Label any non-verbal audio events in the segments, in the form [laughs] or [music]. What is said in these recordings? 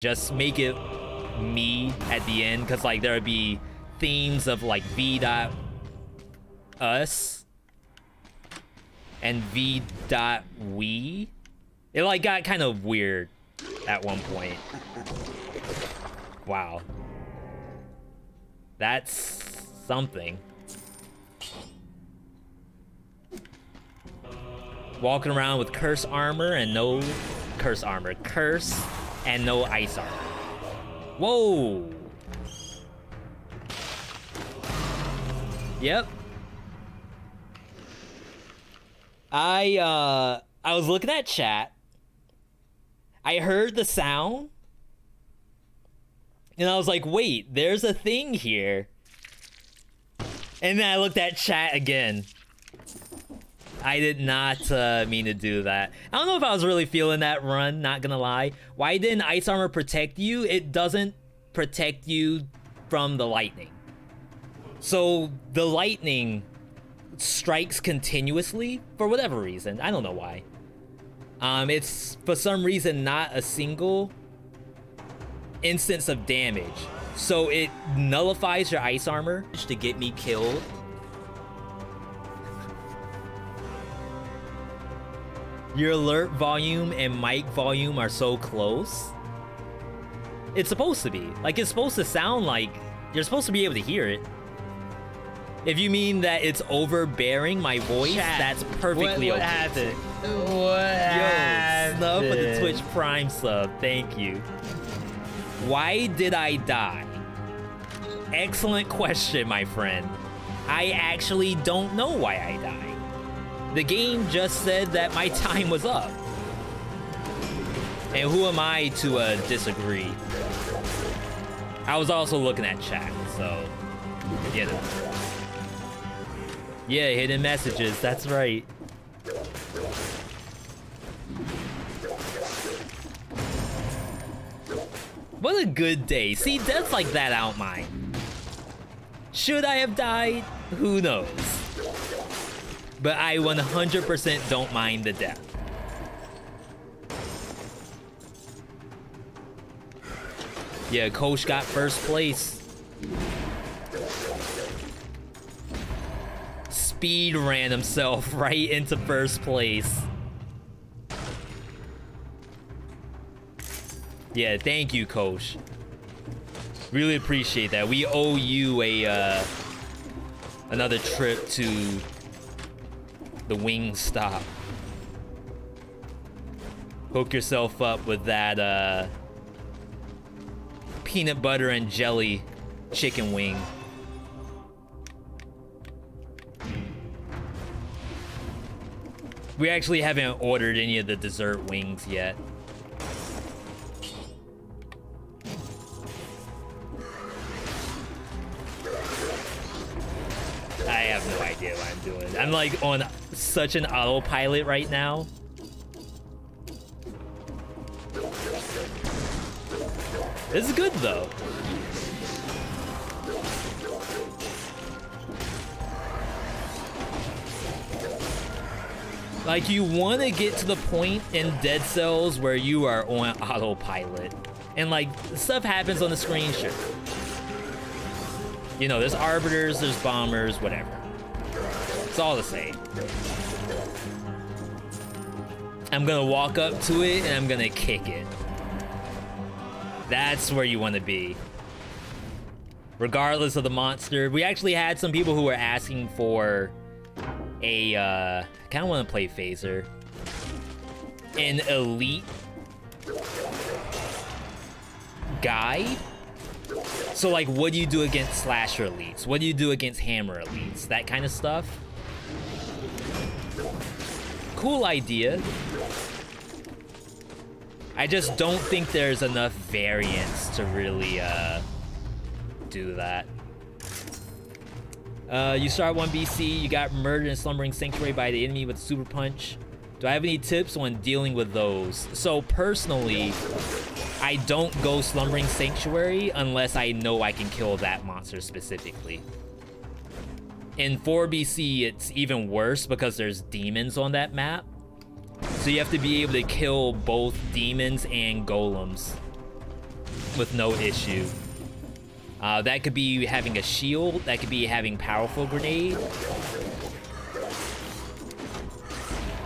Just make it me at the end, because like there would be themes of like V dot us and V dot we. It like got kind of weird at one point. Wow. That's something. Walking around with curse armor and no curse armor. Curse and no ice armor. Whoa! Yep. I uh I was looking at chat. I heard the sound. And I was like, wait, there's a thing here. And then I looked at chat again. I did not uh, mean to do that. I don't know if I was really feeling that run, not gonna lie. Why didn't Ice Armor protect you? It doesn't protect you from the lightning. So the lightning strikes continuously for whatever reason. I don't know why. Um, it's for some reason not a single instance of damage. So it nullifies your ice armor to get me killed. Your alert volume and mic volume are so close. It's supposed to be. Like, it's supposed to sound like you're supposed to be able to hear it. If you mean that it's overbearing my voice, Chat, that's perfectly what, what okay. happened? What Yo, happened? snub for the Twitch Prime sub. Thank you. Why did I die? Excellent question, my friend. I actually don't know why I died. The game just said that my time was up. And who am I to uh, disagree? I was also looking at chat, so, you know. Yeah, hidden messages, that's right. What a good day. See, deaths like that I don't. Should I have died? Who knows? But I 100% don't mind the death. Yeah, Kosh got first place. Speed ran himself [laughs] right into first place. Yeah, thank you, Kosh. Really appreciate that. We owe you a uh, another trip to the wing stop. Hook yourself up with that uh, peanut butter and jelly chicken wing. We actually haven't ordered any of the dessert wings yet. I'm like on such an autopilot right now. This is good though. Like you want to get to the point in Dead Cells where you are on autopilot. And like stuff happens on the screen, sure. You know, there's arbiters, there's bombers, whatever. It's all the same. I'm gonna walk up to it and I'm gonna kick it. That's where you want to be. Regardless of the monster. We actually had some people who were asking for a, uh, I kind of want to play Phaser. An elite guide? So like, what do you do against slasher elites? What do you do against hammer elites? That kind of stuff. Cool idea. I just don't think there's enough variance to really uh, do that. Uh, you start 1 BC, you got murdered in Slumbering Sanctuary by the enemy with Super Punch. Do I have any tips on dealing with those? So personally, I don't go Slumbering Sanctuary unless I know I can kill that monster specifically. In 4BC, it's even worse because there's demons on that map. So you have to be able to kill both demons and golems. with no issue. Uh, that could be having a shield. That could be having powerful grenade.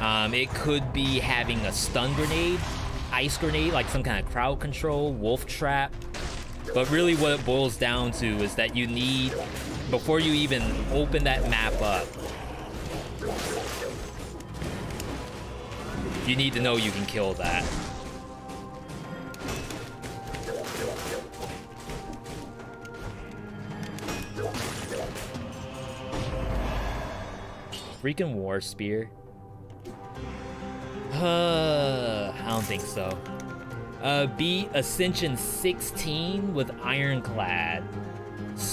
Um, it could be having a stun grenade, ice grenade, like some kind of crowd control, wolf trap. But really what it boils down to is that you need, before you even open that map up, you need to know you can kill that. Freaking War Spear. Uh, [sighs] I don't think so. Uh, beat Ascension 16 with Ironclad.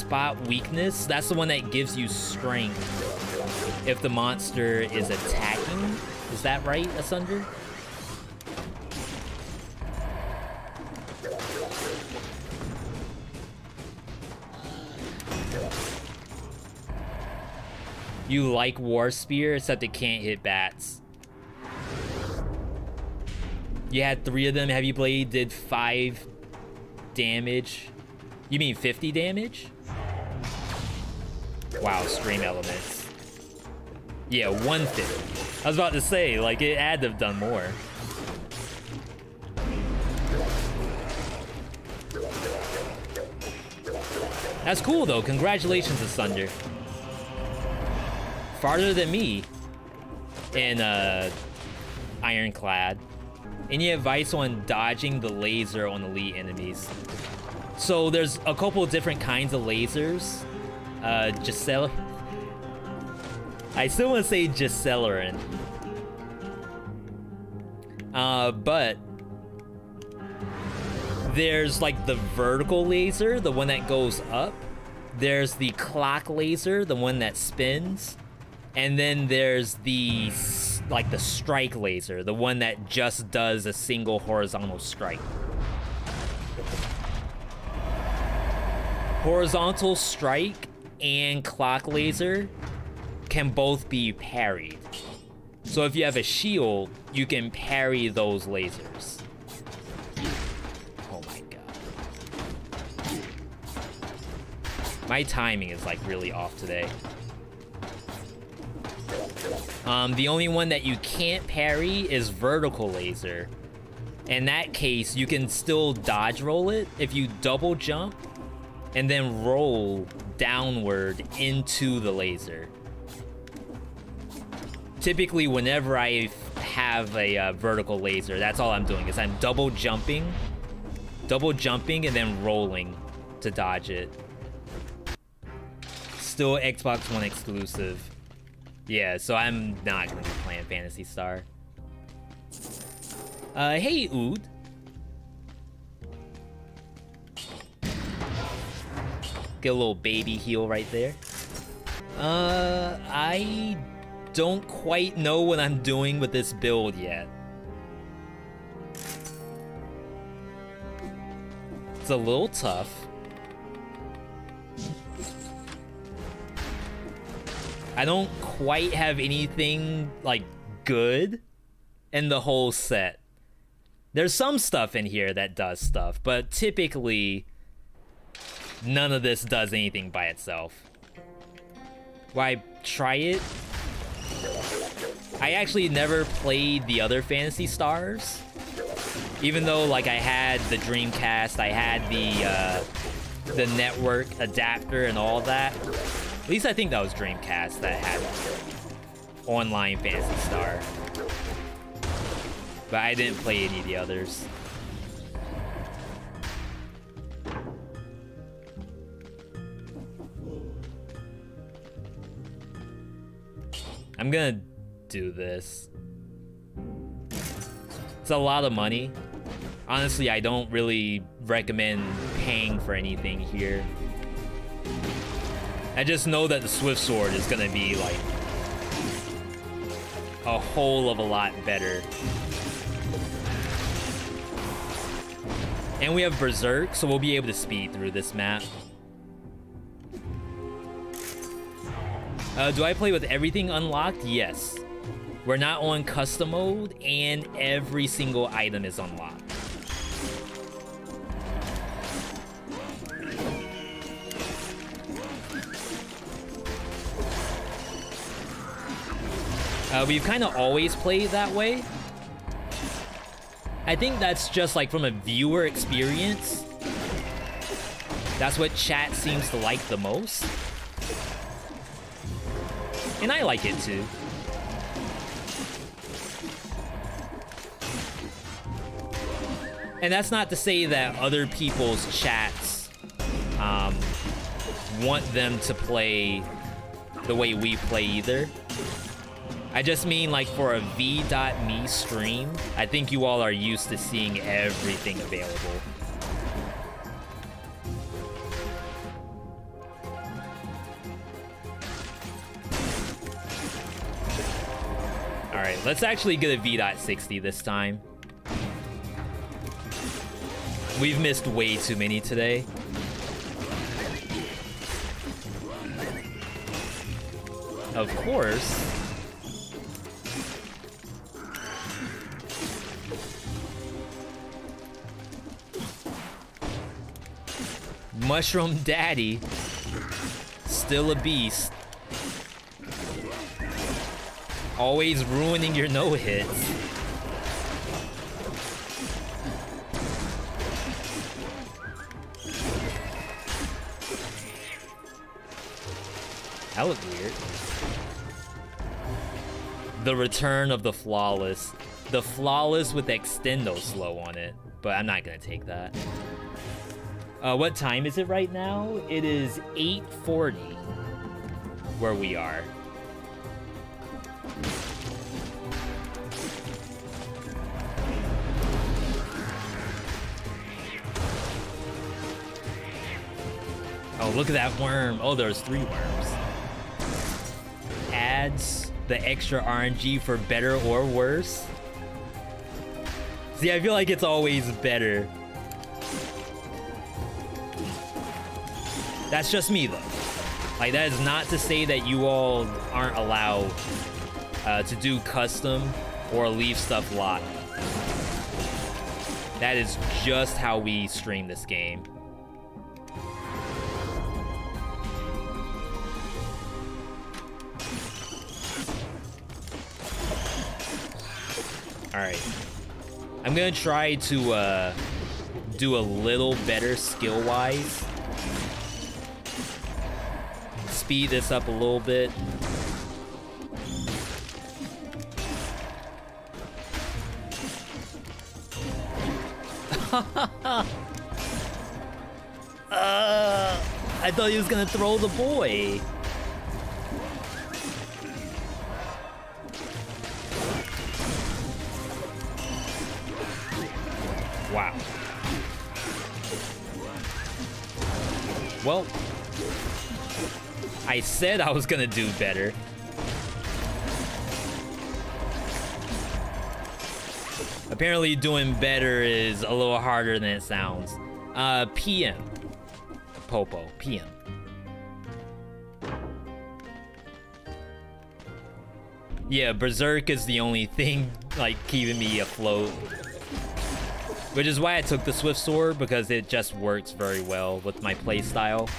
Spot Weakness, that's the one that gives you strength if the monster is attacking. Is that right, Asunder? You like War Spear, except it can't hit bats. You had three of them. Heavy Blade did five damage. You mean 50 damage? Wow, stream elements. Yeah, 150. I was about to say, like, it had to have done more. That's cool, though. Congratulations, Asunder. Farther than me in uh, Ironclad. Any advice on dodging the laser on elite enemies? So there's a couple different kinds of lasers. Uh, Giselle. I still want to say Giselerin. Uh, but there's like the vertical laser, the one that goes up. There's the clock laser, the one that spins. And then there's the like the strike laser, the one that just does a single horizontal strike. Horizontal strike and clock laser can both be parried. So if you have a shield, you can parry those lasers. Oh my god. My timing is like really off today. Um, the only one that you can't parry is vertical laser. In that case, you can still dodge roll it if you double jump and then roll downward into the laser. Typically, whenever I have a uh, vertical laser, that's all I'm doing is I'm double jumping, double jumping, and then rolling to dodge it. Still Xbox One exclusive. Yeah, so I'm not to be playing Phantasy Star. Uh, hey, Ood. Get a little baby heal right there. Uh, I don't quite know what I'm doing with this build yet. It's a little tough. I don't quite have anything, like, good in the whole set. There's some stuff in here that does stuff, but typically, none of this does anything by itself. Why try it? I actually never played the other Phantasy Stars. Even though, like, I had the Dreamcast, I had the, uh, the network adapter and all that. At least I think that was Dreamcast that had online Phantasy Star. But I didn't play any of the others. I'm gonna do this. It's a lot of money. Honestly, I don't really recommend paying for anything here. I just know that the Swift Sword is gonna be like a whole of a lot better. And we have Berserk, so we'll be able to speed through this map. Uh, do I play with everything unlocked? Yes. We're not on custom mode, and every single item is unlocked. Uh, we've kind of always played that way. I think that's just like from a viewer experience. That's what chat seems to like the most. And I like it too. And that's not to say that other people's chats um, want them to play the way we play either. I just mean like for a v.me stream, I think you all are used to seeing everything available. Alright, let's actually get a v.60 this time. We've missed way too many today. Of course. Mushroom Daddy. Still a beast. Always ruining your no-hits. That looked weird. The return of the flawless. The flawless with extendo slow on it. But I'm not gonna take that. Uh, what time is it right now? It is 8.40 where we are. Oh, look at that worm. Oh, there's three worms. Adds the extra RNG for better or worse. See, I feel like it's always better. That's just me, though. Like, that is not to say that you all aren't allowed uh, to do custom or leave stuff locked. That is just how we stream this game. Alright. I'm gonna try to uh, do a little better skill-wise. Speed this up a little bit. [laughs] uh, I thought he was gonna throw the boy. Said I was gonna do better. Apparently doing better is a little harder than it sounds. Uh, PM. Popo, PM. Yeah, Berserk is the only thing, like, keeping me afloat. Which is why I took the Swift Sword, because it just works very well with my playstyle.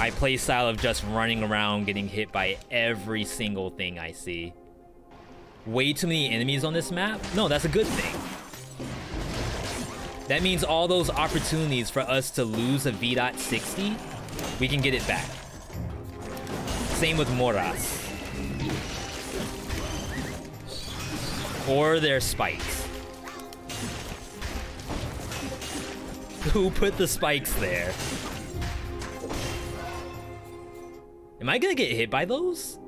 My playstyle of just running around getting hit by every single thing I see. Way too many enemies on this map? No, that's a good thing. That means all those opportunities for us to lose a V.60, we can get it back. Same with Morass. Or their spikes. [laughs] Who put the spikes there? Am I gonna get hit by those?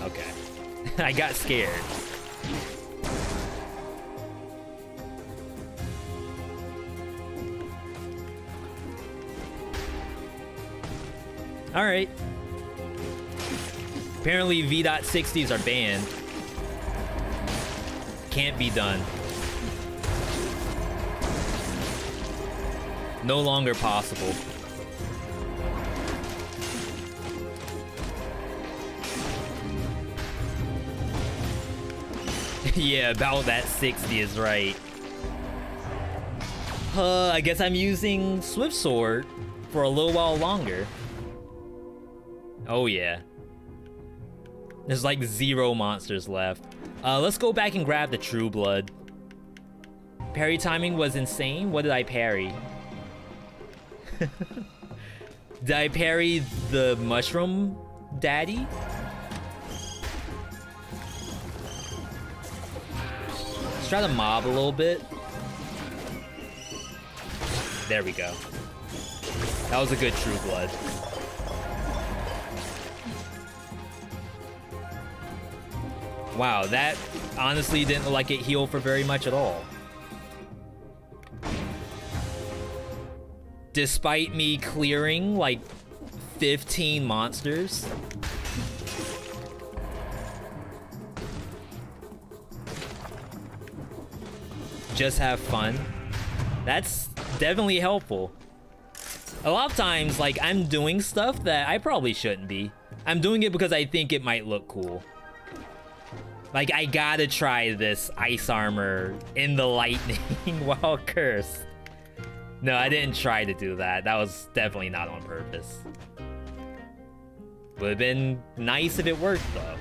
Okay. [laughs] I got scared. Alright. Apparently V.60s are banned. Can't be done. No longer possible. [laughs] yeah, about that 60 is right. Uh, I guess I'm using Swift Sword for a little while longer. Oh yeah. There's like zero monsters left. Uh, let's go back and grab the True Blood. Parry timing was insane. What did I parry? [laughs] did I parry the Mushroom Daddy? Let's try to mob a little bit. There we go. That was a good True Blood. Wow, that honestly didn't like it healed for very much at all. Despite me clearing like 15 monsters. Just have fun. That's definitely helpful. A lot of times, like, I'm doing stuff that I probably shouldn't be. I'm doing it because I think it might look cool. Like, I gotta try this ice armor in the lightning [laughs] while cursed. No, I didn't try to do that. That was definitely not on purpose. Would have been nice if it worked, though.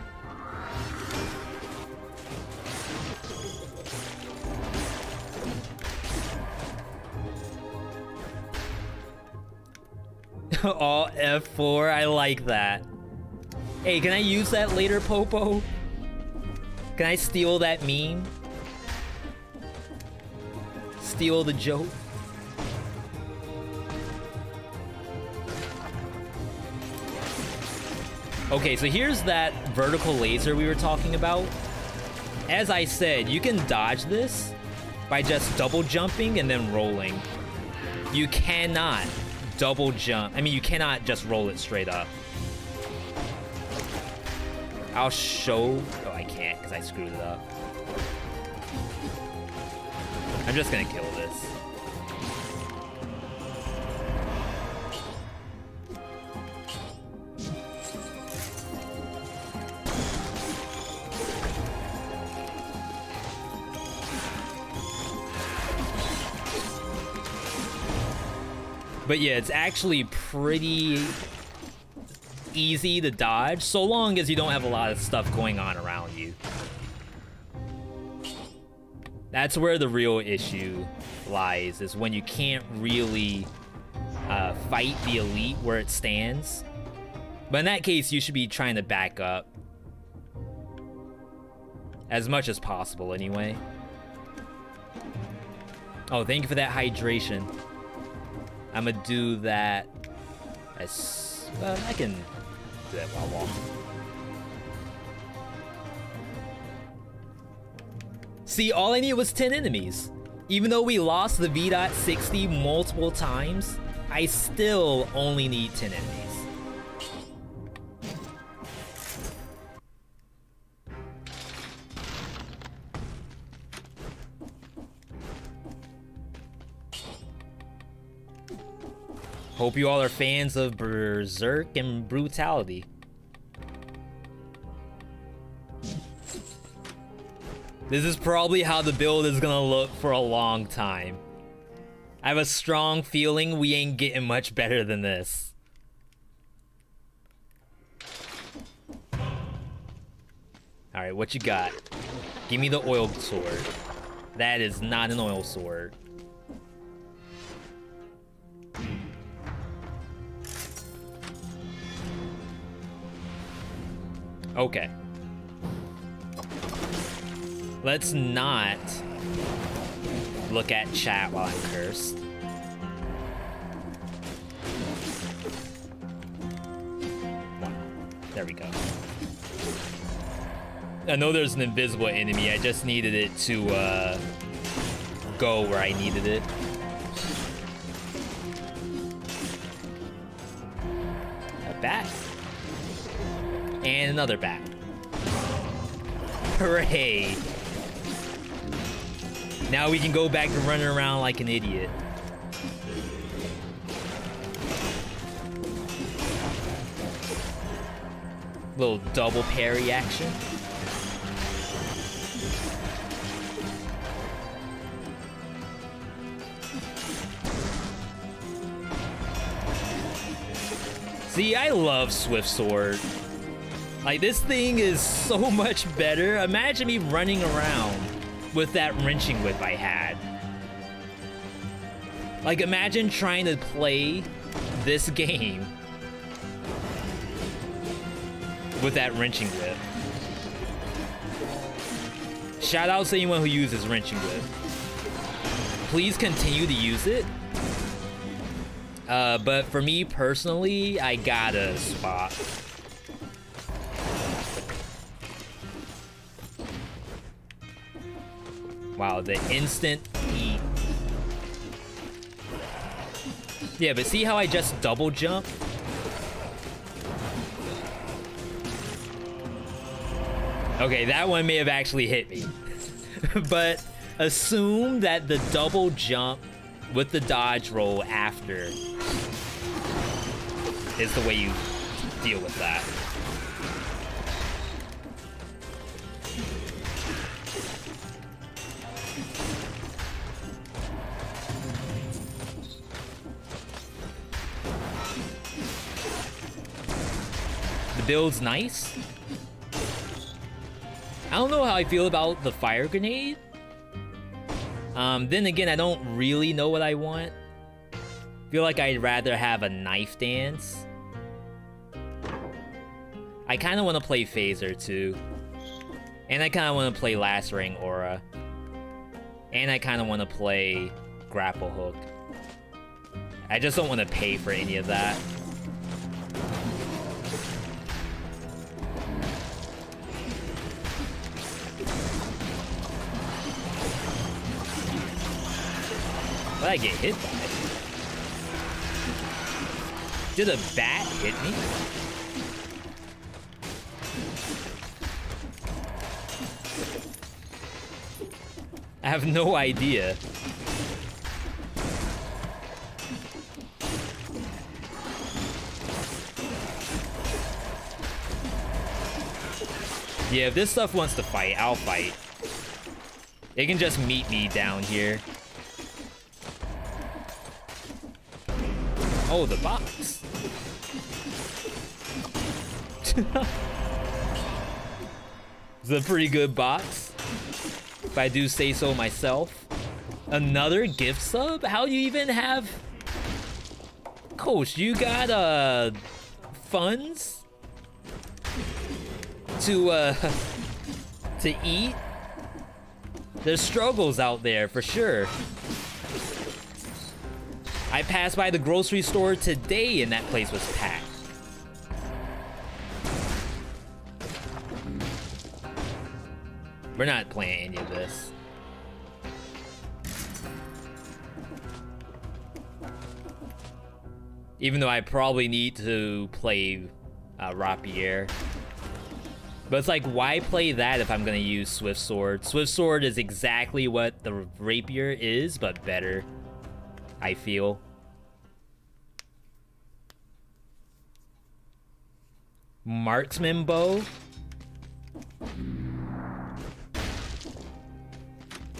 [laughs] All F4, I like that. Hey, can I use that later, Popo? Can I steal that meme? Steal the joke? Okay, so here's that vertical laser we were talking about. As I said, you can dodge this by just double jumping and then rolling. You cannot double jump. I mean, you cannot just roll it straight up. I'll show... Oh, I can't because I screwed it up. I'm just gonna kill this. But yeah, it's actually pretty easy to dodge, so long as you don't have a lot of stuff going on around you. That's where the real issue lies, is when you can't really uh, fight the elite where it stands. But in that case, you should be trying to back up. As much as possible, anyway. Oh, thank you for that hydration. I'm gonna do that as... Well, I can do that while. See, all I need was 10 enemies. Even though we lost the V.60 multiple times, I still only need 10 enemies. Hope you all are fans of Berserk and Brutality. This is probably how the build is gonna look for a long time. I have a strong feeling we ain't getting much better than this. Alright, what you got? Give me the oil sword. That is not an oil sword. Okay. Let's not look at chat while I'm cursed. There we go. I know there's an invisible enemy. I just needed it to uh, go where I needed it. Another bat. Hooray! Now we can go back to running around like an idiot. Little double parry action. See, I love Swift Sword. Like, this thing is so [laughs] much better. Imagine me running around with that wrenching whip I had. Like, imagine trying to play this [laughs] game with that wrenching whip. Shout out to anyone who uses wrenching whip. Please continue to use it. Uh, but for me personally, I gotta spot. Wow, the instant eat. Yeah, but see how I just double jump? Okay, that one may have actually hit me. [laughs] but assume that the double jump with the dodge roll after is the way you deal with that. Build's nice. I don't know how I feel about the fire grenade. Um, then again, I don't really know what I want. feel like I'd rather have a knife dance. I kind of want to play Phaser too. And I kind of want to play Lacerating Aura. And I kind of want to play Grapple Hook. I just don't want to pay for any of that. I get hit by? Did a bat hit me? I have no idea. Yeah, if this stuff wants to fight, I'll fight. It can just meet me down here. Oh, the box. it's a pretty good box, if I do say so myself. Another gift sub? How do you even have... Coach, you got, uh, funds? To, uh, [laughs] to eat? There's struggles out there, for sure. I passed by the grocery store today and that place was packed. We're not playing any of this. Even though I probably need to play uh, Rapier. But it's like, why play that if I'm gonna use Swift Sword? Swift Sword is exactly what the Rapier is, but better. I feel. Marksman bow?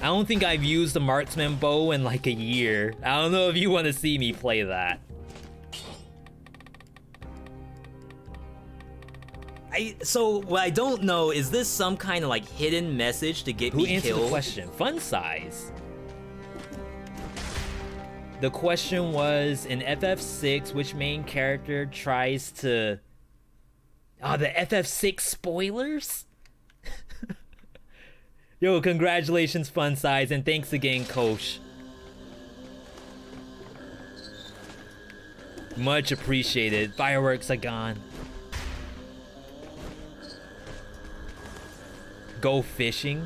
I don't think I've used the marksman bow in like a year. I don't know if you want to see me play that. I so what I don't know is this some kind of like hidden message to get Who me killed? Who answered the question? Fun size. The question was in FF6, which main character tries to. Oh, the FF6 spoilers? [laughs] Yo, congratulations, Fun Size, and thanks again, Kosh. Much appreciated. Fireworks are gone. Go fishing.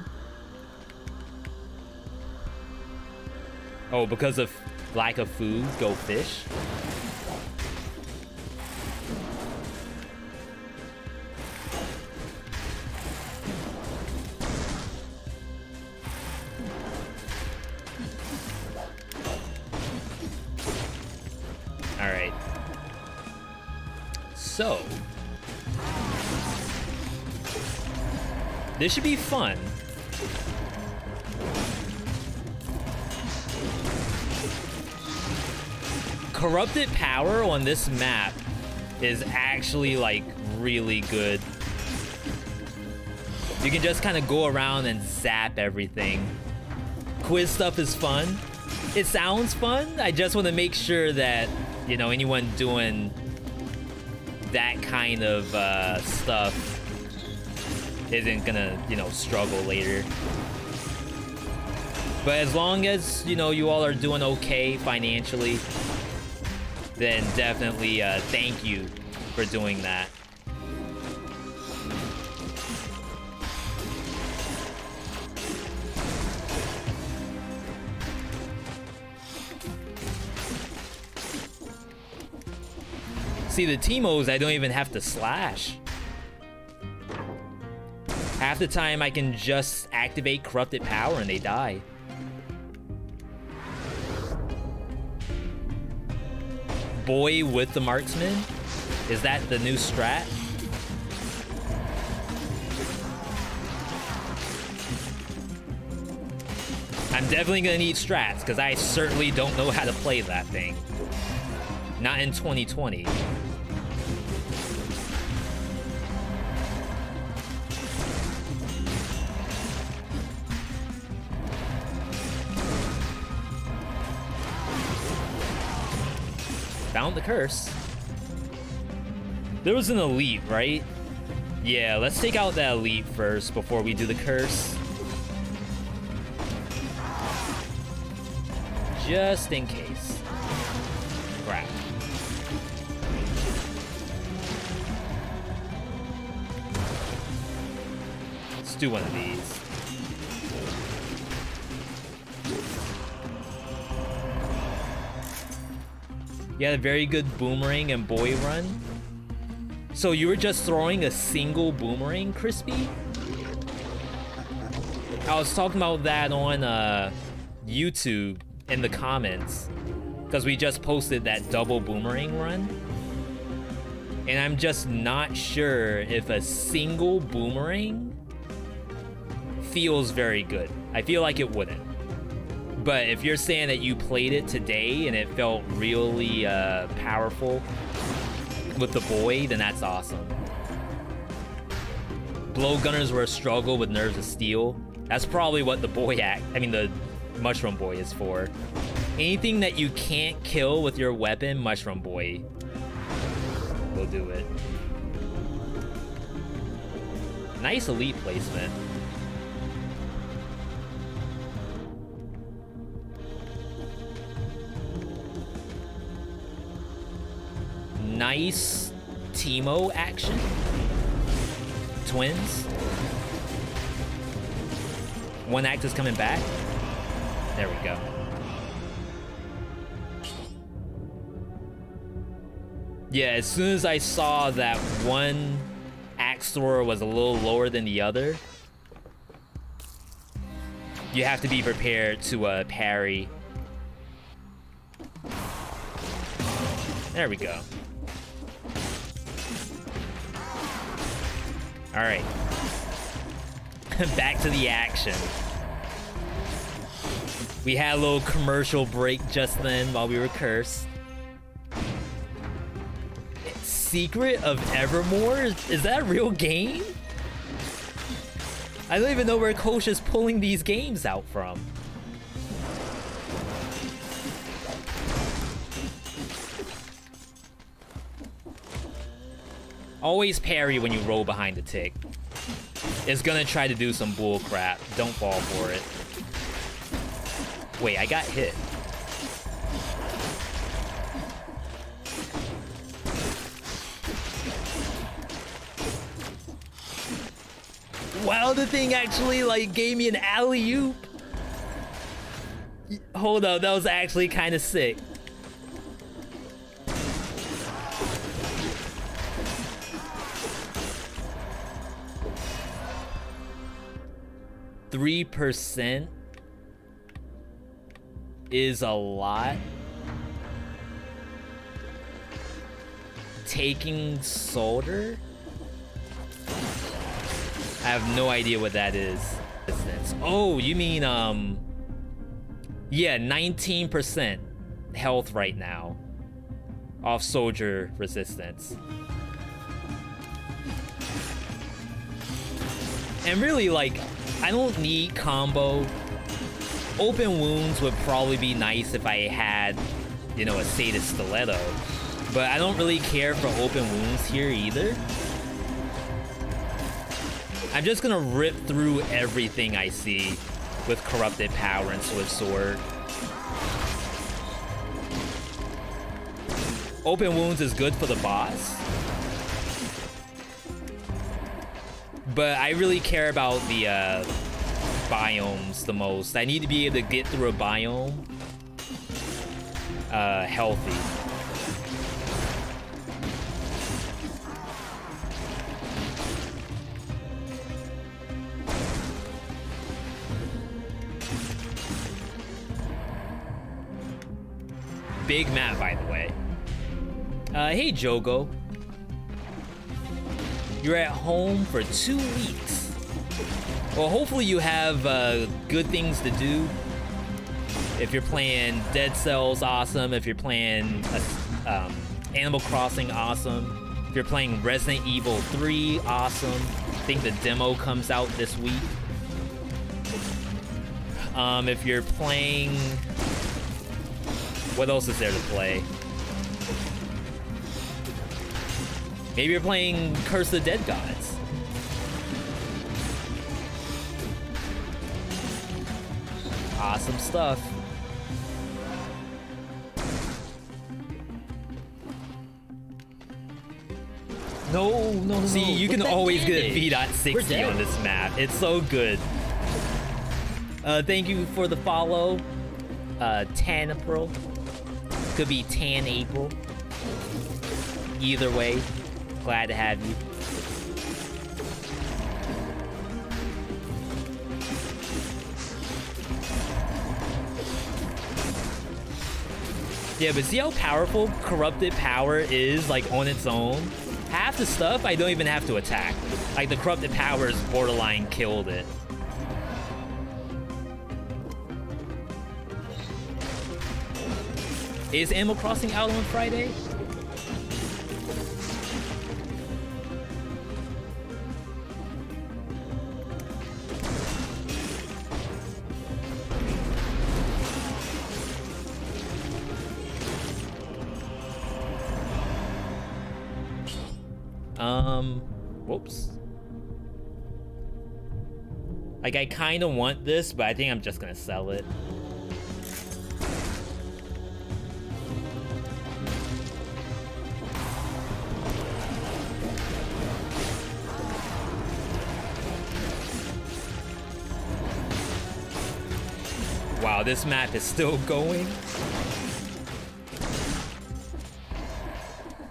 Oh, because of lack of food, go fish. All right. So, this should be fun. Corrupted power on this map is actually like really good. You can just kind of go around and zap everything. Quiz stuff is fun. It sounds fun. I just want to make sure that, you know, anyone doing that kind of uh, stuff isn't gonna, you know, struggle later. But as long as, you know, you all are doing okay financially, then definitely uh, thank you for doing that. See, the Teemos, I don't even have to slash. Half the time, I can just activate Corrupted Power and they die. Boy with the Marksman? Is that the new strat? I'm definitely gonna need strats, because I certainly don't know how to play that thing. Not in 2020. Found the curse. There was an elite, right? Yeah, let's take out that elite first before we do the curse. Just in case. Crap. Let's do one of these. You had a very good boomerang and boy run. So you were just throwing a single boomerang, Crispy? I was talking about that on uh, YouTube in the comments because we just posted that double boomerang run. And I'm just not sure if a single boomerang feels very good. I feel like it wouldn't. But if you're saying that you played it today and it felt really uh, powerful with the boy, then that's awesome. Blowgunners were a struggle with nerves of steel. That's probably what the boy act, I mean the mushroom boy is for. Anything that you can't kill with your weapon, mushroom boy will do it. Nice elite placement. Nice Teemo action. Twins. One act is coming back. There we go. Yeah, as soon as I saw that one axe thrower was a little lower than the other, you have to be prepared to uh, parry. There we go. All right. [laughs] Back to the action. We had a little commercial break just then while we were cursed. Secret of Evermore? Is that a real game? I don't even know where Kosh is pulling these games out from. Always parry when you roll behind the tick. It's gonna try to do some bull crap. Don't fall for it. Wait, I got hit. Wow, the thing actually like gave me an alley-oop. Hold up, that was actually kind of sick. 3% is a lot. Taking solder? I have no idea what that is. Oh, you mean, um... Yeah, 19% health right now. Off soldier resistance. And really, like, I don't need combo. Open wounds would probably be nice if I had, you know, a Sadist Stiletto. But I don't really care for open wounds here either. I'm just gonna rip through everything I see with Corrupted Power and Swift Sword. Open wounds is good for the boss. But I really care about the uh, biomes the most. I need to be able to get through a biome uh, healthy. Big map, by the way. Uh, hey, Jogo. You're at home for two weeks. Well, hopefully you have uh, good things to do. If you're playing Dead Cells, awesome. If you're playing uh, um, Animal Crossing, awesome. If you're playing Resident Evil 3, awesome. I think the demo comes out this week. Um, if you're playing... What else is there to play? Maybe you're playing Curse of the Dead Gods. Awesome stuff. No, no, no. See, no. you can always get a damage. V dot 60 on this map. It's so good. Uh, thank you for the follow. Uh, Tan April. Could be Tan April. Either way, glad to have you. Yeah, but see how powerful corrupted power is, like, on its own? Half the stuff I don't even have to attack. Like, the corrupted powers borderline killed it. Is Animal Crossing out on Friday? Like, I kind of want this, but I think I'm just gonna sell it. Wow, this map is still [laughs] going.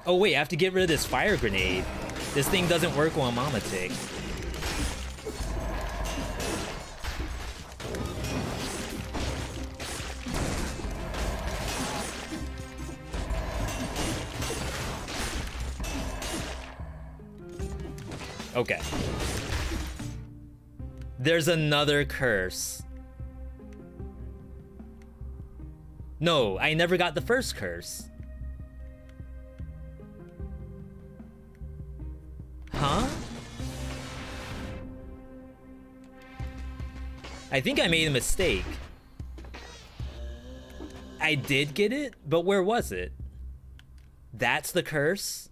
Oh wait, I have to get rid of this fire grenade. This thing doesn't work on Mama Tick. Okay. There's another curse. No, I never got the first curse. Huh? I think I made a mistake. I did get it, but where was it? That's the curse?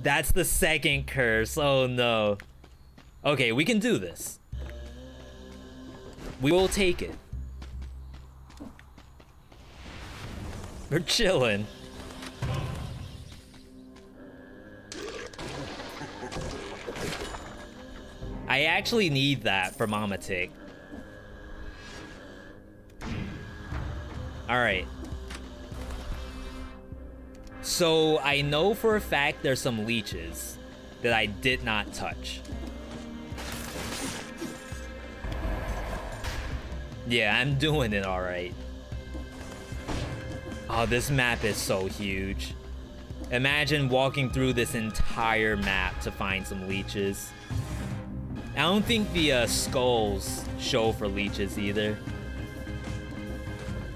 That's the second curse. Oh no. Okay, we can do this. We will take it. We're chilling. I actually need that for Mama Tick. Alright. So I know for a fact there's some leeches that I did not touch. Yeah, I'm doing it alright. Oh, this map is so huge. Imagine walking through this entire map to find some leeches. I don't think the uh, skulls show for leeches either.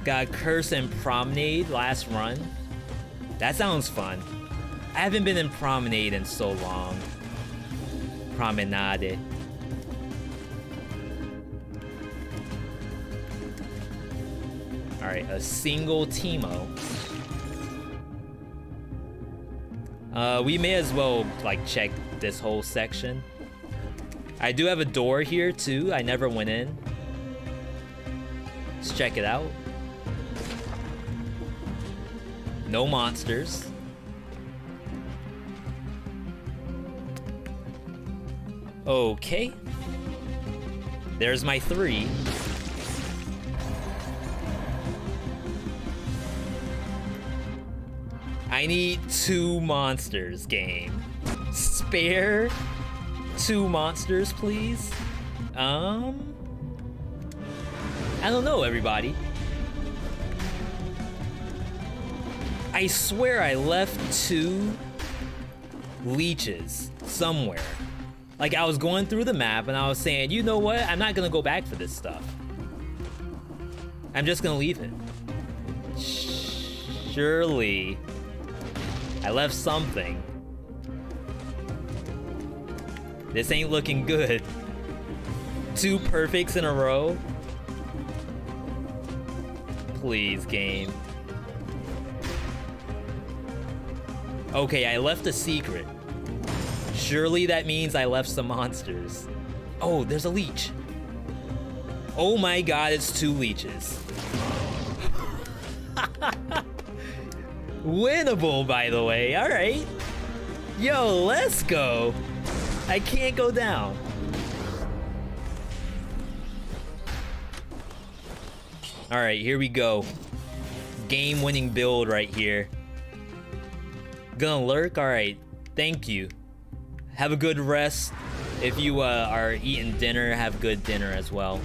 Got Curse and Promenade last run. That sounds fun. I haven't been in Promenade in so long. Promenade. Alright, a single Teemo. Uh, we may as well, like, check this whole section. I do have a door here, too. I never went in. Let's check it out. No monsters. Okay. There's my three. I need two monsters, game. Spare two monsters, please. Um, I don't know, everybody. I swear I left two leeches somewhere. Like I was going through the map and I was saying, you know what? I'm not gonna go back for this stuff. I'm just gonna leave it. Surely I left something. This ain't looking good. Two perfects in a row. Please, game. Okay, I left a secret. Surely that means I left some monsters. Oh, there's a leech. Oh my god, it's two leeches. [laughs] Winnable, by the way. All right. Yo, let's go. I can't go down. All right, here we go. Game-winning build right here. Gonna lurk? All right. Thank you. Have a good rest. If you uh, are eating dinner, have good dinner as well.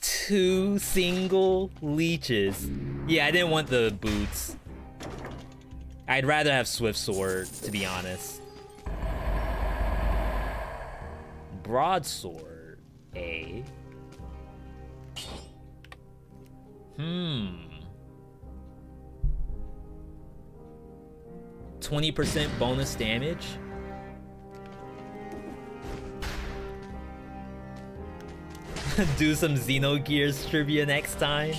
Two single leeches. Yeah, I didn't want the boots. I'd rather have Swift Sword, to be honest. Broadsword, A. Hmm. 20% bonus damage? [laughs] Do some Xenogears trivia next time?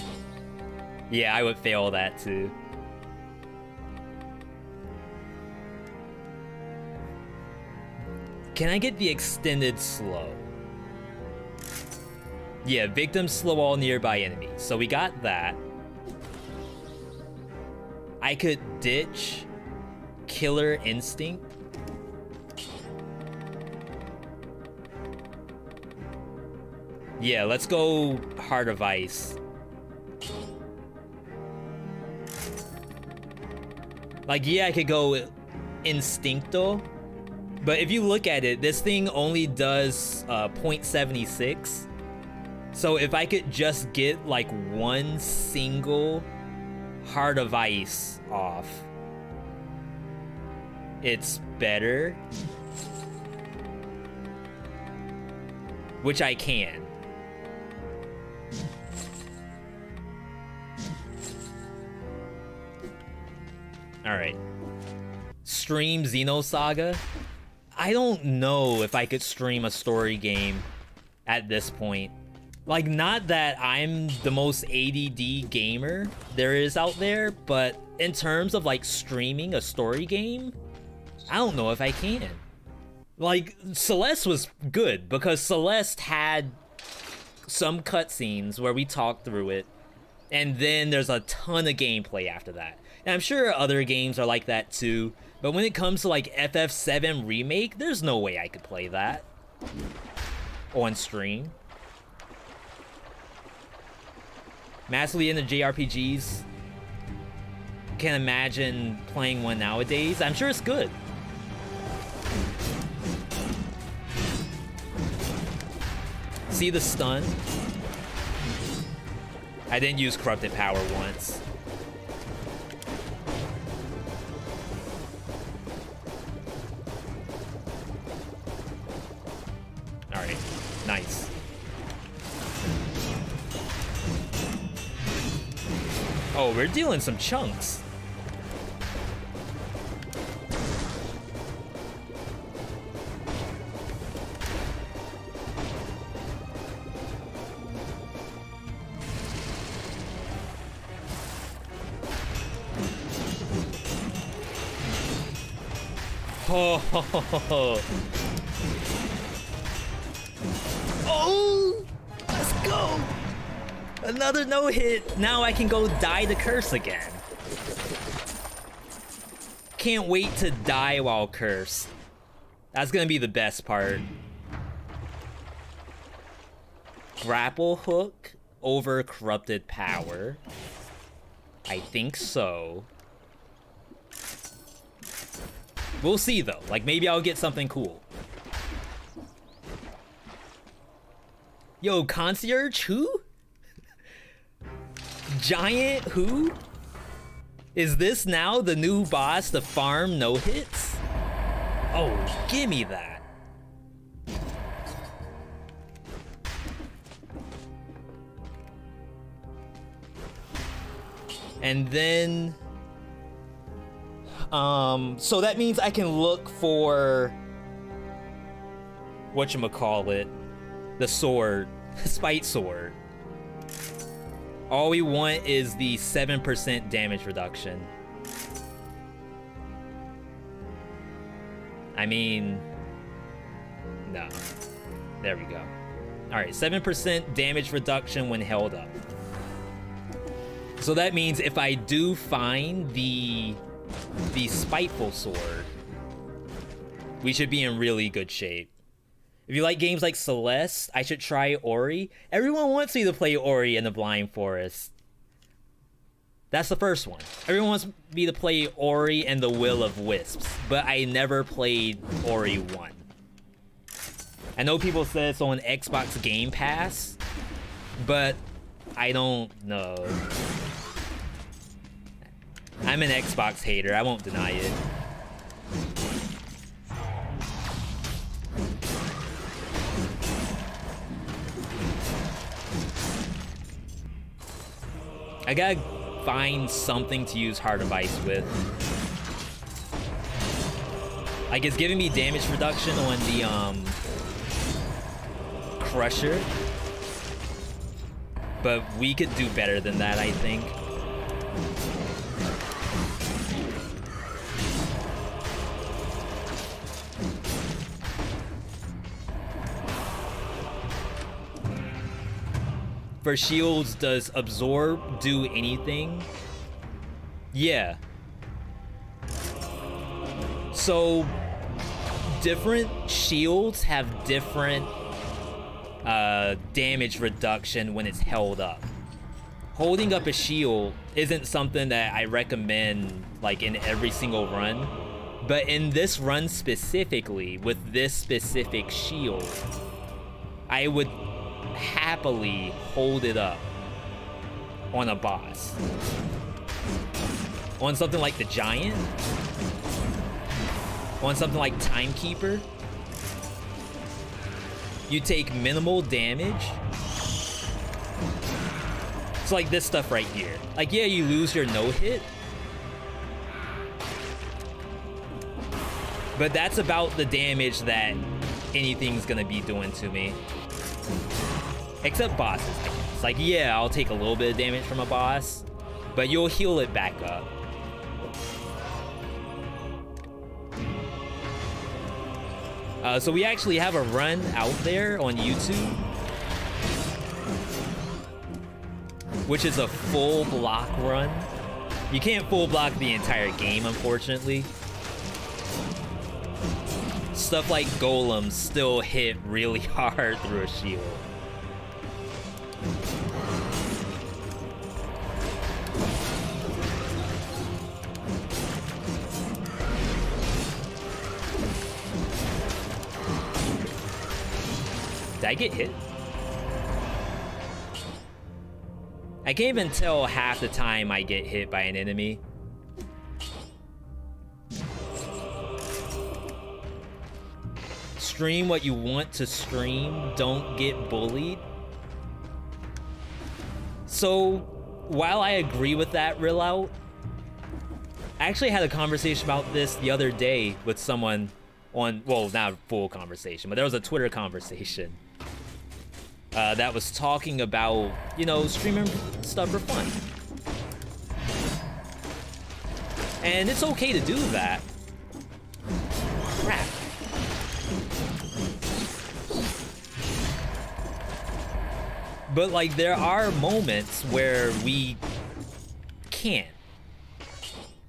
Yeah, I would fail that too. Can I get the extended slow? Yeah, victims slow all nearby enemies. So we got that. I could ditch Killer Instinct. Yeah, let's go Heart of Ice. Like, yeah, I could go Instincto. But if you look at it, this thing only does uh, 0.76. So if I could just get like one single Heart of Ice off, it's better. Which I can. Alright. Stream Xenosaga? I don't know if I could stream a story game at this point. Like, not that I'm the most ADD gamer there is out there, but in terms of like streaming a story game, I don't know if I can. Like, Celeste was good because Celeste had some cutscenes where we talked through it, and then there's a ton of gameplay after that. And I'm sure other games are like that too, but when it comes to like FF7 Remake, there's no way I could play that on stream. Massively into JRPGs. Can't imagine playing one nowadays. I'm sure it's good. See the stun? I didn't use corrupted power once. Alright, nice. Oh, we're dealing some chunks. Oh, oh, let's go. Another no hit. Now I can go die the curse again. Can't wait to die while cursed. That's gonna be the best part. Grapple hook over corrupted power. I think so. We'll see though. Like maybe I'll get something cool. Yo, concierge who? [laughs] Giant who? Is this now the new boss to farm no hits? Oh, give me that. And then um so that means I can look for what you call it the sword the [laughs] spite sword. All we want is the 7% damage reduction. I mean no. There we go. All right 7% damage reduction when held up. So that means if I do find the the spiteful sword, we should be in really good shape. If you like games like Celeste, I should try Ori. Everyone wants me to play Ori and the Blind Forest. That's the first one. Everyone wants me to play Ori and the Will of Wisps, but I never played Ori 1. I know people say it's on Xbox Game Pass, but I don't know. I'm an Xbox hater, I won't deny it. I gotta find something to use Heart of Ice with. Like, it's giving me damage reduction on the, um... Crusher. But we could do better than that, I think. For shields, does absorb do anything? Yeah. So, different shields have different uh, damage reduction when it's held up. Holding up a shield isn't something that I recommend like in every single run, but in this run specifically, with this specific shield, I would happily hold it up on a boss. On something like the Giant? On something like Timekeeper? You take minimal damage. It's like this stuff right here. Like, yeah, you lose your no-hit. But that's about the damage that anything's gonna be doing to me. Except bosses, I guess. Like, yeah, I'll take a little bit of damage from a boss, but you'll heal it back up. Uh, so we actually have a run out there on YouTube, which is a full block run. You can't full block the entire game, unfortunately. Stuff like golems still hit really [laughs] hard through a shield. Did I get hit? I can't even tell half the time I get hit by an enemy. Stream what you want to stream. Don't get bullied. So, while I agree with that real out, I actually had a conversation about this the other day with someone on, well, not a full conversation, but there was a Twitter conversation uh, that was talking about, you know, streaming stuff for fun. And it's okay to do that. crap. But like there are moments where we can't.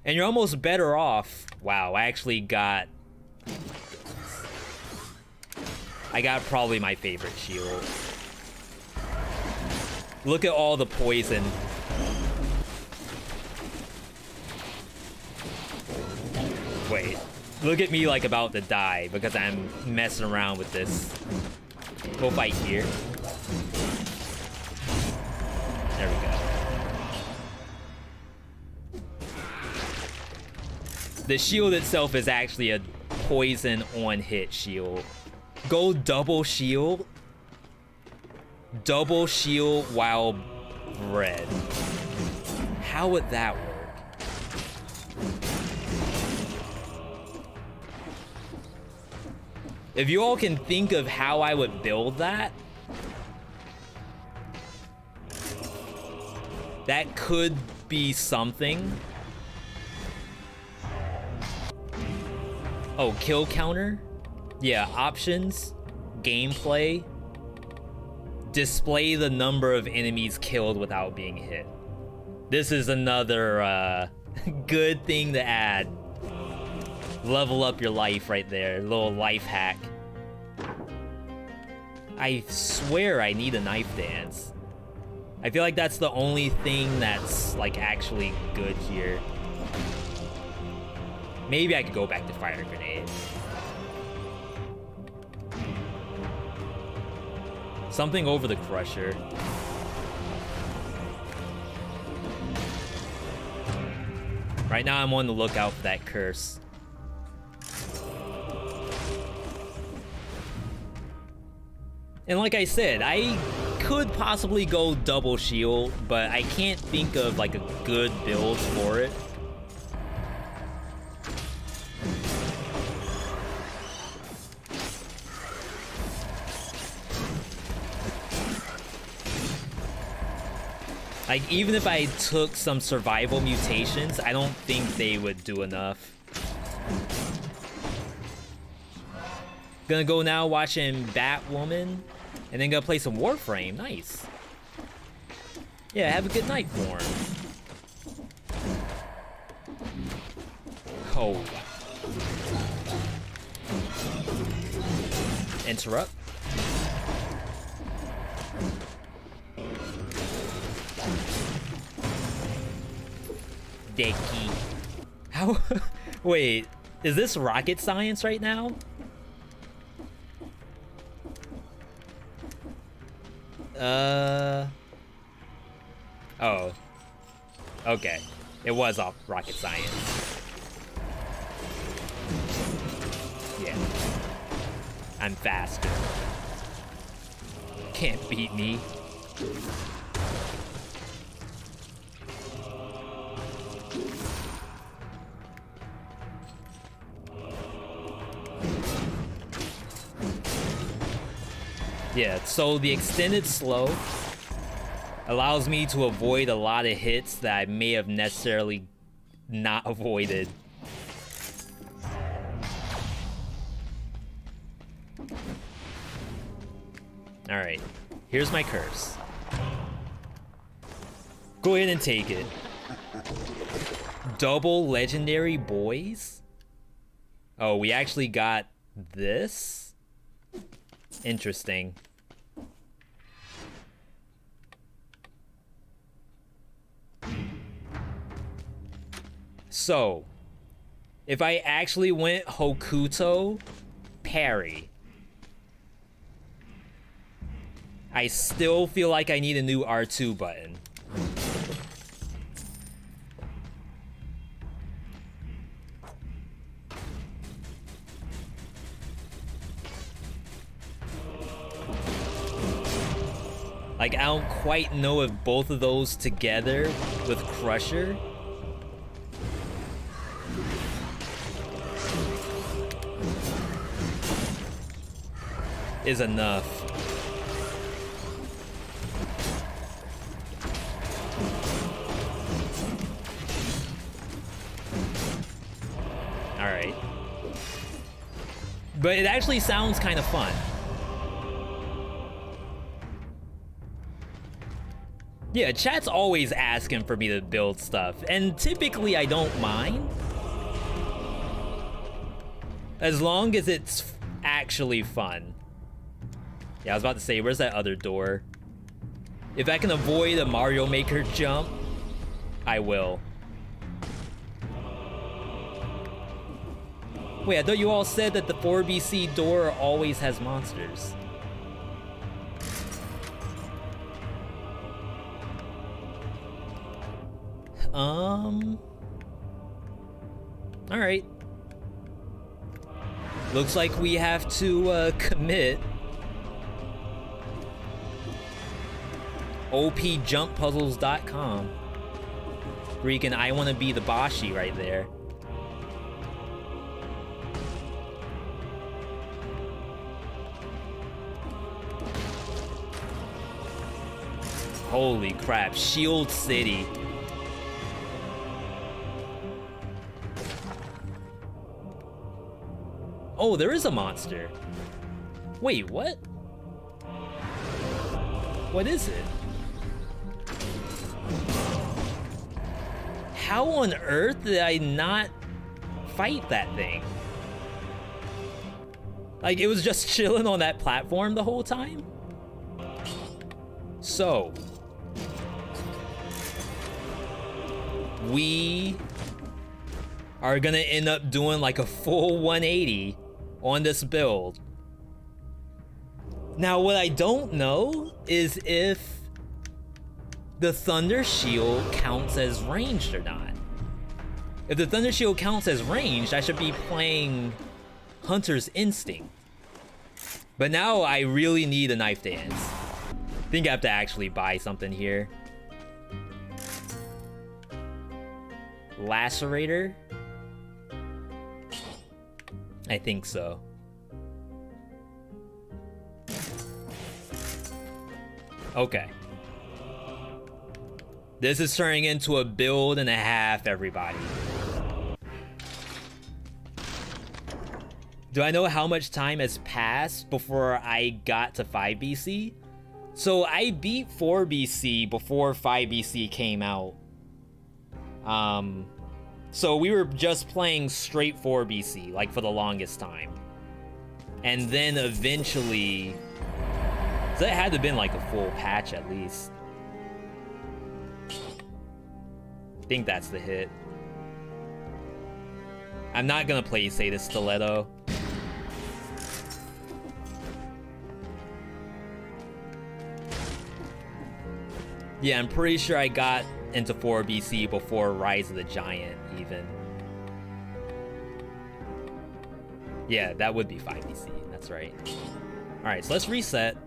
And you're almost better off. Wow, I actually got I got probably my favorite shield. Look at all the poison. Wait. Look at me like about to die because I'm messing around with this. Go fight here. There we go. The shield itself is actually a poison on hit shield. Go double shield. Double shield while red. How would that work? If you all can think of how I would build that, that could be something. Oh, kill counter? Yeah, options, gameplay, display the number of enemies killed without being hit. This is another uh, [laughs] good thing to add. Level up your life right there, little life hack. I swear I need a knife dance. I feel like that's the only thing that's like actually good here. Maybe I could go back to fire grenade. Something over the crusher. Right now I'm on the lookout for that curse. And like I said, I could possibly go double shield, but I can't think of like a good build for it. Like, even if I took some survival mutations, I don't think they would do enough. Gonna go now watching Batwoman, and then gonna play some Warframe. Nice. Yeah, have a good night, Form. Oh. Interrupt. Decky. How? [laughs] Wait, is this rocket science right now? Uh. Oh. Okay. It was off rocket science. Yeah. I'm faster. Can't beat me. Yeah, so the extended slow allows me to avoid a lot of hits that I may have necessarily not avoided. Alright, here's my curse. Go ahead and take it. Double legendary boys? Oh, we actually got this? Interesting. So, if I actually went Hokuto, parry, I still feel like I need a new R2 button. Like, I don't quite know if both of those together with Crusher is enough. Alright. But it actually sounds kind of fun. Yeah, chat's always asking for me to build stuff, and typically I don't mind. As long as it's actually fun. Yeah, I was about to say, where's that other door? If I can avoid a Mario Maker jump, I will. Wait, I thought you all said that the 4BC door always has monsters. Um... Alright. Looks like we have to uh, commit. opjumppuzzles.com. Freaking I want to be the Bashi right there. Holy crap, Shield City. Oh, there is a monster. Wait, what? What is it? How on earth did I not fight that thing? Like, it was just [laughs] chilling on that platform the whole time? So... We are gonna end up doing like a full 180 on this build. Now, what I don't know is if the Thunder Shield counts as ranged or not. If the Thunder Shield counts as ranged, I should be playing Hunter's Instinct. But now I really need a knife dance. I think I have to actually buy something here. Lacerator? I think so. Okay. This is turning into a build and a half, everybody. Do I know how much time has passed before I got to 5 BC? So I beat 4 BC before 5 BC came out. Um, so we were just playing straight 4 BC, like for the longest time. And then eventually... So it had to have been like a full patch at least. I think that's the hit. I'm not gonna play say the stiletto. Yeah, I'm pretty sure I got into 4 BC before Rise of the Giant, even. Yeah, that would be 5 BC. That's right. Alright, so let's reset.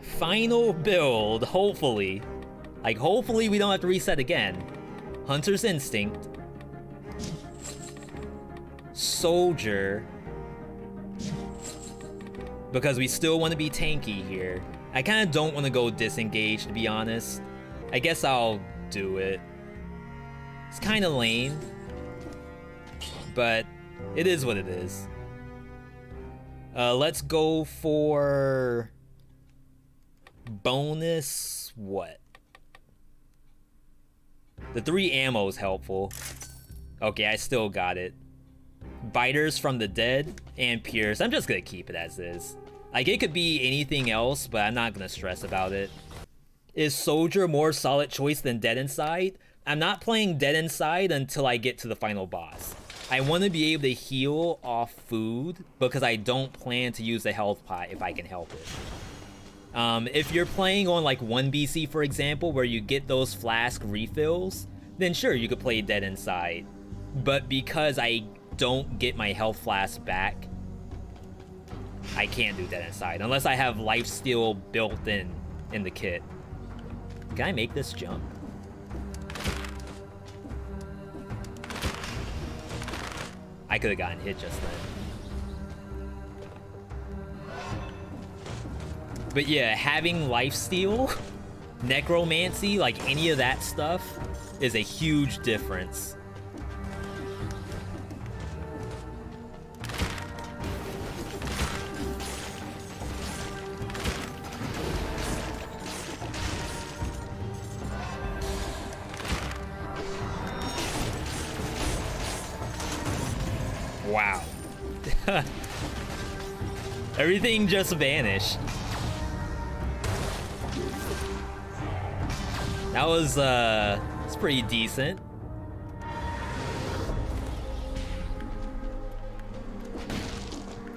Final build, hopefully. Like, hopefully we don't have to reset again. Hunter's Instinct. Soldier. Because we still want to be tanky here. I kind of don't want to go disengage, to be honest. I guess I'll do it. It's kind of lame. But it is what it is. Uh, let's go for... Bonus... what? The three ammo is helpful. Okay, I still got it. Biters from the Dead and Pierce. I'm just gonna keep it as is. Like, it could be anything else, but I'm not gonna stress about it. Is Soldier more solid choice than Dead Inside? I'm not playing Dead Inside until I get to the final boss. I want to be able to heal off food because I don't plan to use the health pot if I can help it. Um, if you're playing on like 1BC, for example, where you get those flask refills, then sure, you could play Dead Inside. But because I don't get my health flask back, I can't do Dead Inside unless I have life steal built in in the kit. Can I make this jump? I could have gotten hit just then. But yeah, having lifesteal, [laughs] necromancy, like any of that stuff is a huge difference. Everything just vanished. That was, uh, it's pretty decent.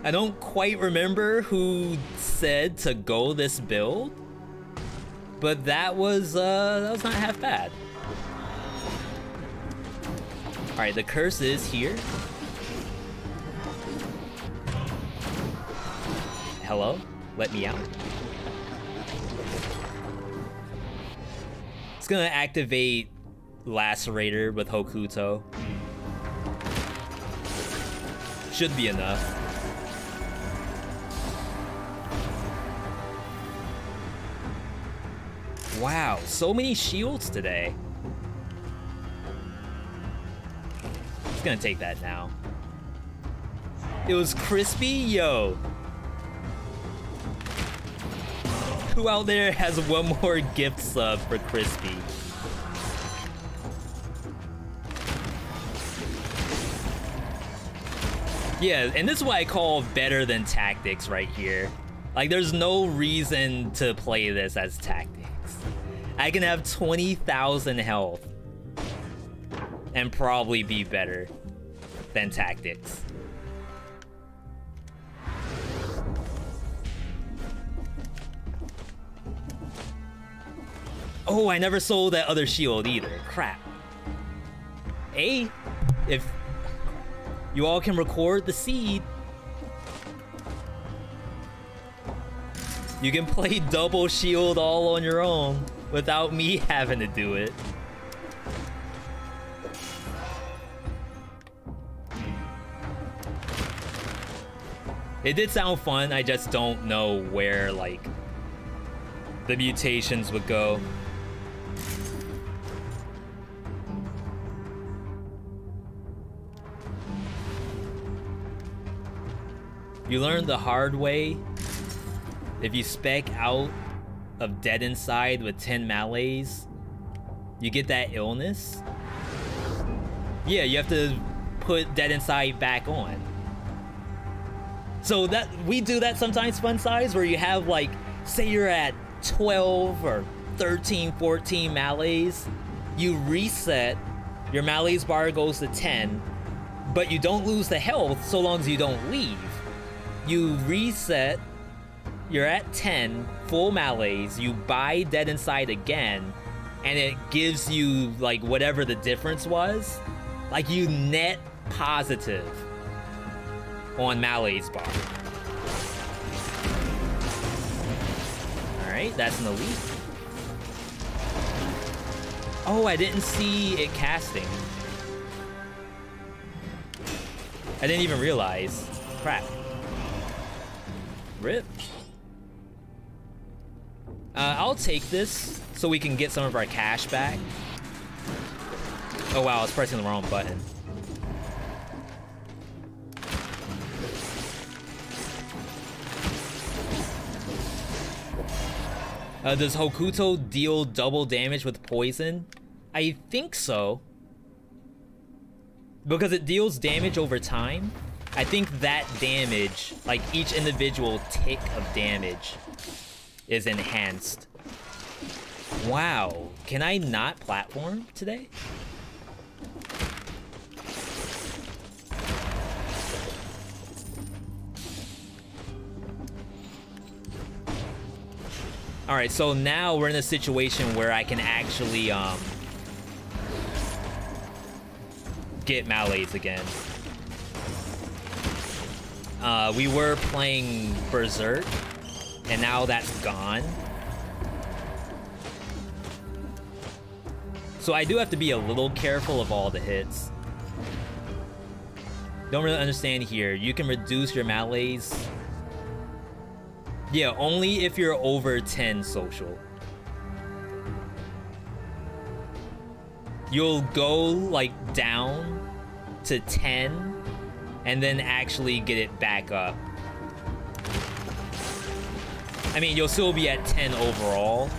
I don't quite remember who said to go this build, but that was, uh, that was not half bad. All right, the curse is here. Hello? Let me out. It's gonna activate Lacerator with Hokuto. Should be enough. Wow, so many shields today. It's gonna take that now. It was crispy, yo. Who out there has one more gift sub for crispy? Yeah, and this is what I call better than tactics right here. Like, there's no reason to play this as tactics. I can have 20,000 health and probably be better than tactics. Oh, I never sold that other shield either. Crap. Hey, if you all can record the seed, you can play [laughs] double shield all on your own without me [laughs] having to do it. It did sound fun, I just don't know where, like, the mutations would go. You learn the hard way. If you spec out of Dead Inside with 10 melees, you get that illness. Yeah, you have to put Dead Inside back on. So that we do that sometimes fun size where you have like say you're at 12 or 13, 14 melees, you reset, your melees bar goes to 10, but you don't lose the health so long as you don't leave. You reset, you're at 10, full melees, you buy Dead Inside again, and it gives you like whatever the difference was. Like you net positive on melees bar. Alright, that's an elite. Oh, I didn't see it casting. I didn't even realize. Crap. Rip. Uh, I'll take this so we can get some of our cash back. Oh wow, I was pressing the wrong button. Uh, does Hokuto deal double damage with poison? I think so. Because it deals damage over time. I think that damage, like each individual tick of damage, is enhanced. Wow, can I not platform today? All right, so now we're in a situation where I can actually um, get melees again. Uh, we were playing Berserk, and now that's gone. So I do have to be a little careful of all the hits. Don't really understand here. You can reduce your melees yeah, only if you're over 10 social. You'll go like down to 10 and then actually get it back up. I mean, you'll still be at 10 overall,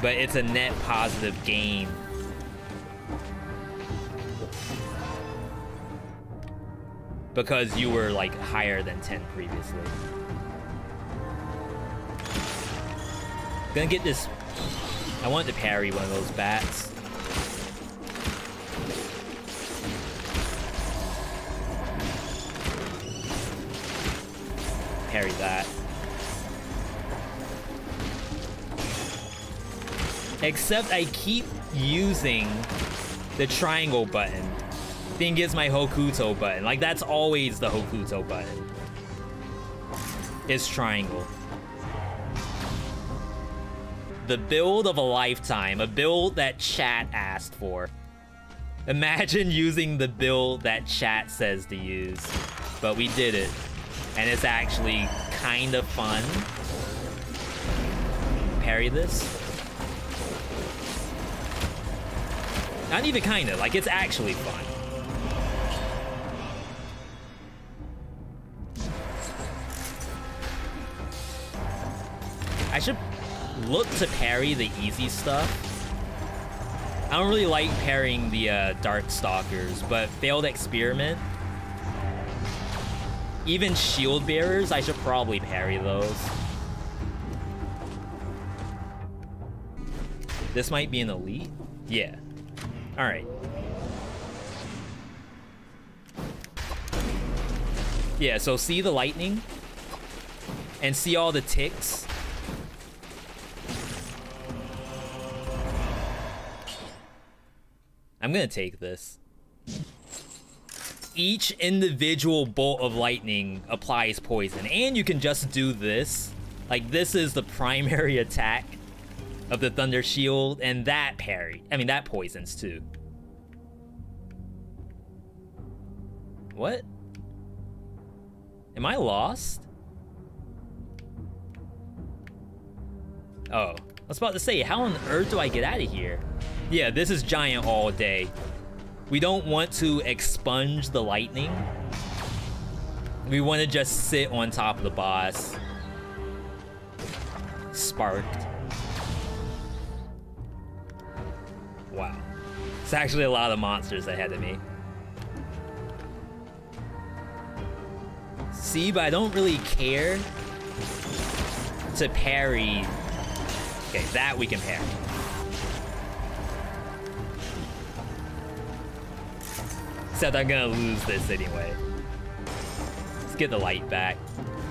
but it's a net positive gain. because you were like higher than 10 previously. Gonna get this. I wanted to parry one of those bats. That. Except I keep using the triangle button. Thing is my Hokuto button. Like, that's always the Hokuto button. Is triangle. The build of a lifetime. A build that chat asked for. Imagine using the build that chat says to use. But we did it. And it's actually kind of fun. Parry this. Not even kinda, like it's actually fun. I should look to parry the easy stuff. I don't really like parrying the uh, Dark Stalkers, but Failed Experiment. Even Shield Bearers, I should probably parry those. This might be an elite? Yeah. Alright. Yeah, so see the lightning? And see all the ticks? I'm gonna take this. Each individual bolt of lightning applies poison, and you can just do this. Like, this is the primary [laughs] attack of the Thunder Shield, and that parry. I mean, that poisons too. What? Am I lost? Oh, I was about to say, how on earth do I get out of here? Yeah, this is giant all day. We don't want to expunge the lightning. We want to just sit on top of the boss. Sparked. Wow. It's actually a lot of monsters ahead of me. See, but I don't really care to parry. Okay, that we can parry. Except I'm gonna lose this anyway. Let's get the light back.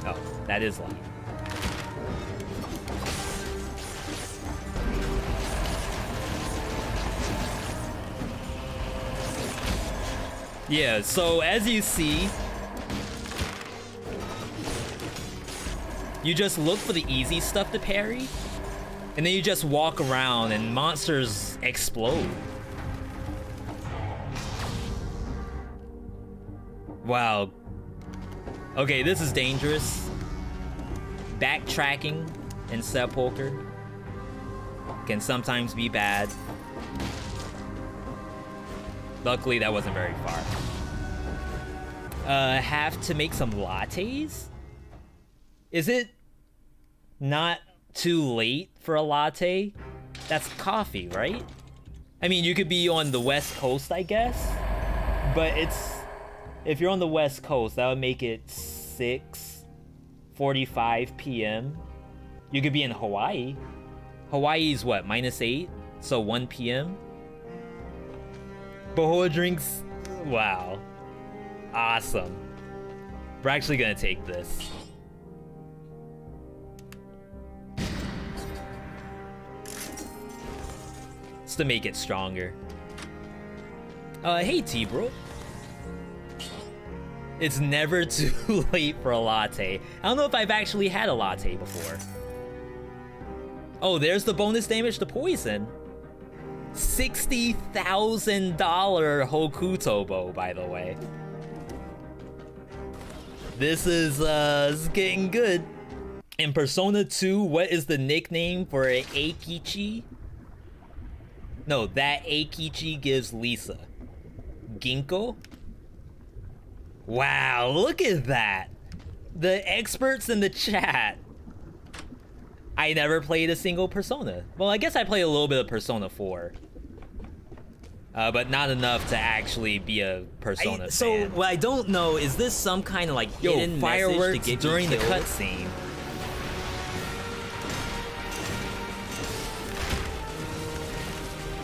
Oh, that is light. Yeah, so as you see, you just look for the easy stuff to parry, and then you just walk around and monsters explode. Wow. Okay, this is dangerous. Backtracking in Sepulcher can sometimes be bad. Luckily, that wasn't very far. Uh, have to make some lattes? Is it not too late for a latte? That's coffee, right? I mean, you could be on the West Coast, I guess. But it's... If you're on the West Coast, that would make it 6.45 p.m. You could be in Hawaii. Hawaii is what, minus 8? So 1 p.m.? Boho drinks. Wow. Awesome. We're actually gonna take this. Just to make it stronger. Uh, hey T-Bro. It's never [laughs] too late for a latte. I don't know if I've actually had a latte before. Oh, there's the bonus damage to poison. $60,000 Hokuto bow, by the way. This is, uh, getting good. In Persona 2, what is the nickname for a Eikichi? No, that Eikichi gives Lisa. Ginkgo? Wow, look at that. The experts in the chat. I never played a single Persona. Well, I guess I played a little bit of Persona 4. uh, but not enough to actually be a Persona I, so fan. what I don't know is this some kind of like Yo, hidden fireworks message to get during the cutscene.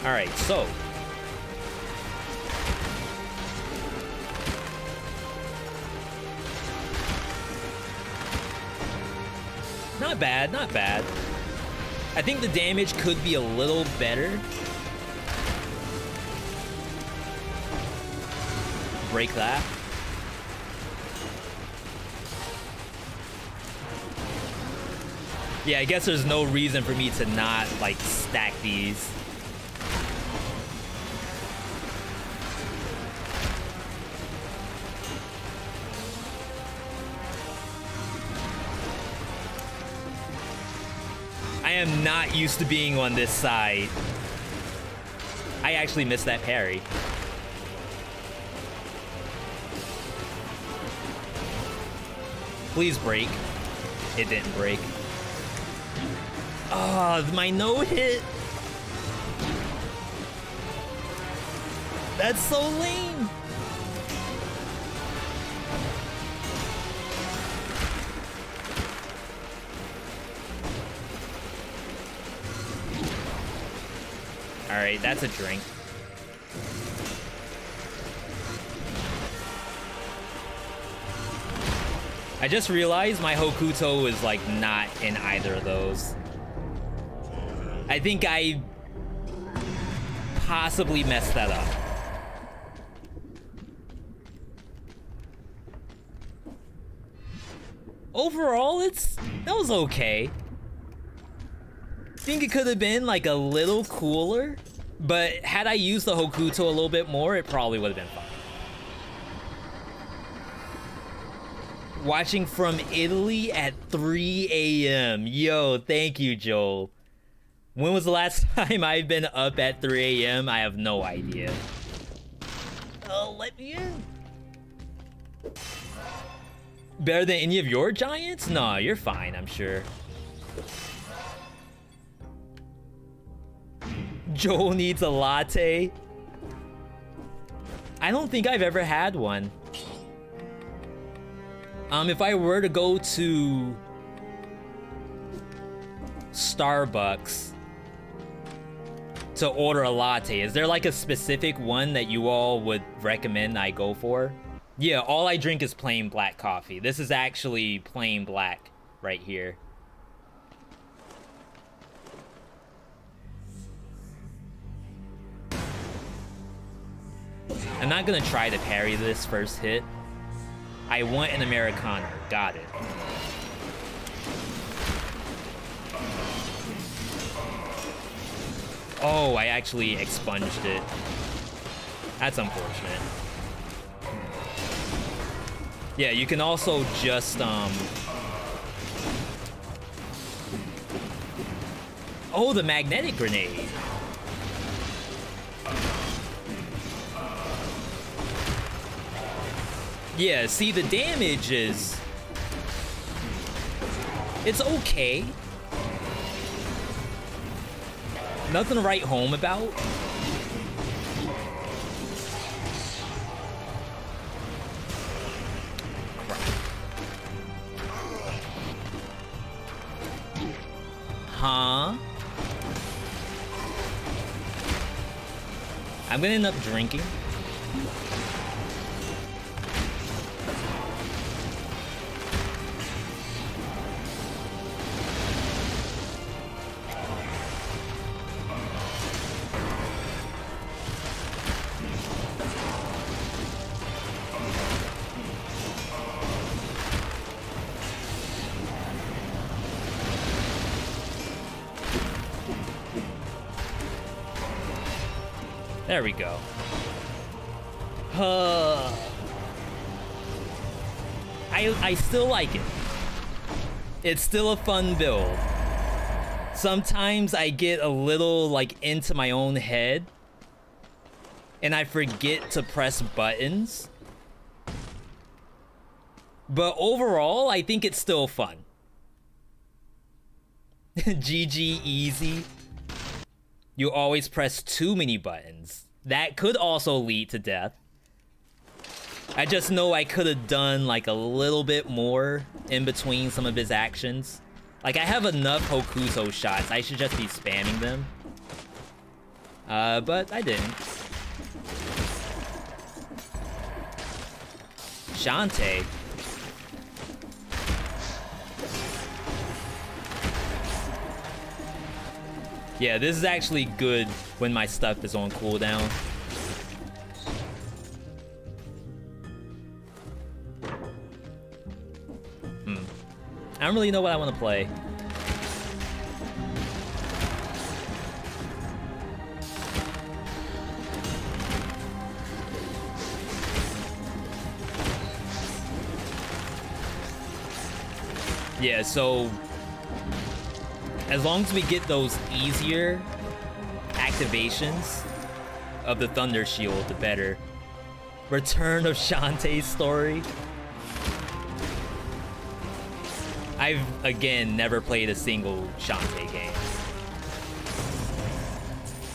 All right, so not bad, not bad. I think the damage could be a little better. Break that. Yeah, I guess there's no reason for me to not, like, stack these. I am not used to being on this side. I actually missed that parry. Please break. It didn't break. Oh, my no hit. That's so lame. All right, that's a drink. I just realized my Hokuto is like not in either of those. I think I possibly messed that up. Overall, it's that was okay. I think it could have been like a little cooler, but had I used the Hokuto a little bit more, it probably would have been fine. Watching from Italy at 3 a.m. Yo, thank you, Joel. When was the last [laughs] time I've been up at 3 a.m.? I have no idea. Oh, let me in. Better than any of your giants? No, you're fine, I'm sure. Joel needs a latte. I don't think I've ever had one. Um, if I were to go to Starbucks to order a latte, is there like a specific one that you all would recommend I go for? Yeah, all I drink is plain black coffee. This is actually plain black right here. I'm not gonna try to parry this first hit. I want an Americano. Got it. Oh, I actually expunged it. That's unfortunate. Yeah, you can also just, um... Oh, the magnetic grenade. Yeah, see, the damage is... It's okay. Nothing to write home about. Huh? I'm gonna end up drinking. I still like it. It's still a fun build. Sometimes I get a little like into my own head and I forget to press buttons. But overall, I think it's still fun. [laughs] GG easy. You always press too many buttons. that could also lead to death. I just know I could have done like a little bit more in between some of his actions. Like I have enough Hokuto shots, I should just be spamming them. Uh, but I didn't. Shantae. Yeah, this is actually good when my stuff is on cooldown. Don't really know what I want to play. Yeah, so as long as we get those easier activations of the Thunder Shield, the better. Return of Shantae's story. I've, again, never played a single Shantae game.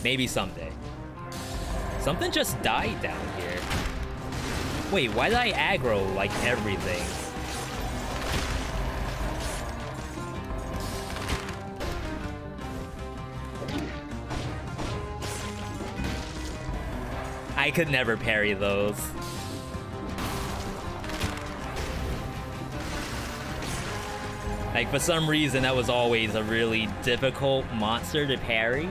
Maybe someday. Something just died down here. Wait, why did I aggro, like, everything? I could never parry those. Like, for some reason, that was always a really difficult monster to parry.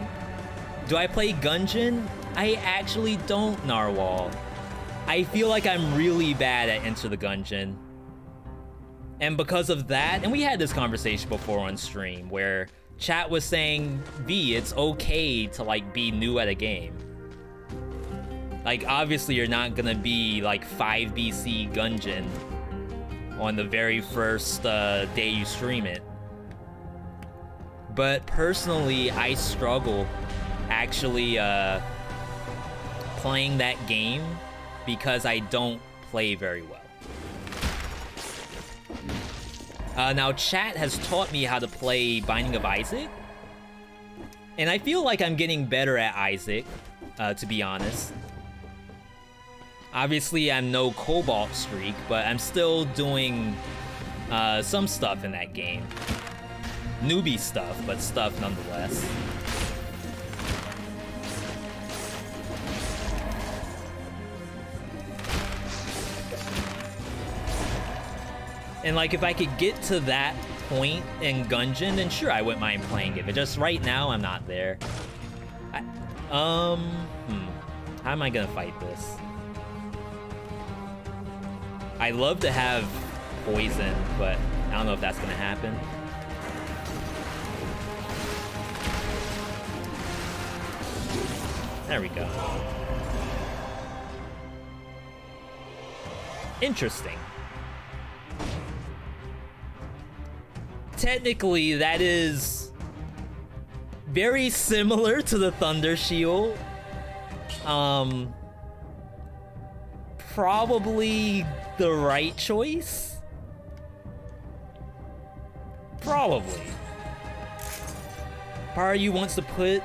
Do I play Gungeon? I actually don't, Narwhal. I feel like I'm really bad at Enter the Gungeon. And because of that, and we had this conversation before on stream, where chat was saying, V, it's okay to, like, be new at a game. Like, obviously you're not gonna be, like, 5 BC Gungeon on the very first uh, day you stream it. But personally, I struggle actually uh, playing that game because I don't play very well. Uh, now, chat has taught me how to play Binding of Isaac. And I feel like I'm getting better at Isaac, uh, to be honest. Obviously, I'm no Cobaltstreak, but I'm still doing uh, some stuff in that game. Newbie stuff, but stuff nonetheless. And like, if I could get to that point in Gungeon, then sure, I wouldn't mind playing it. But just right now, I'm not there. I, um, hmm. How am I gonna fight this? I love to have poison, but I don't know if that's gonna happen. There we go. Interesting. Technically, that is very similar to the Thunder Shield. Um, probably the right choice? Probably. You wants to put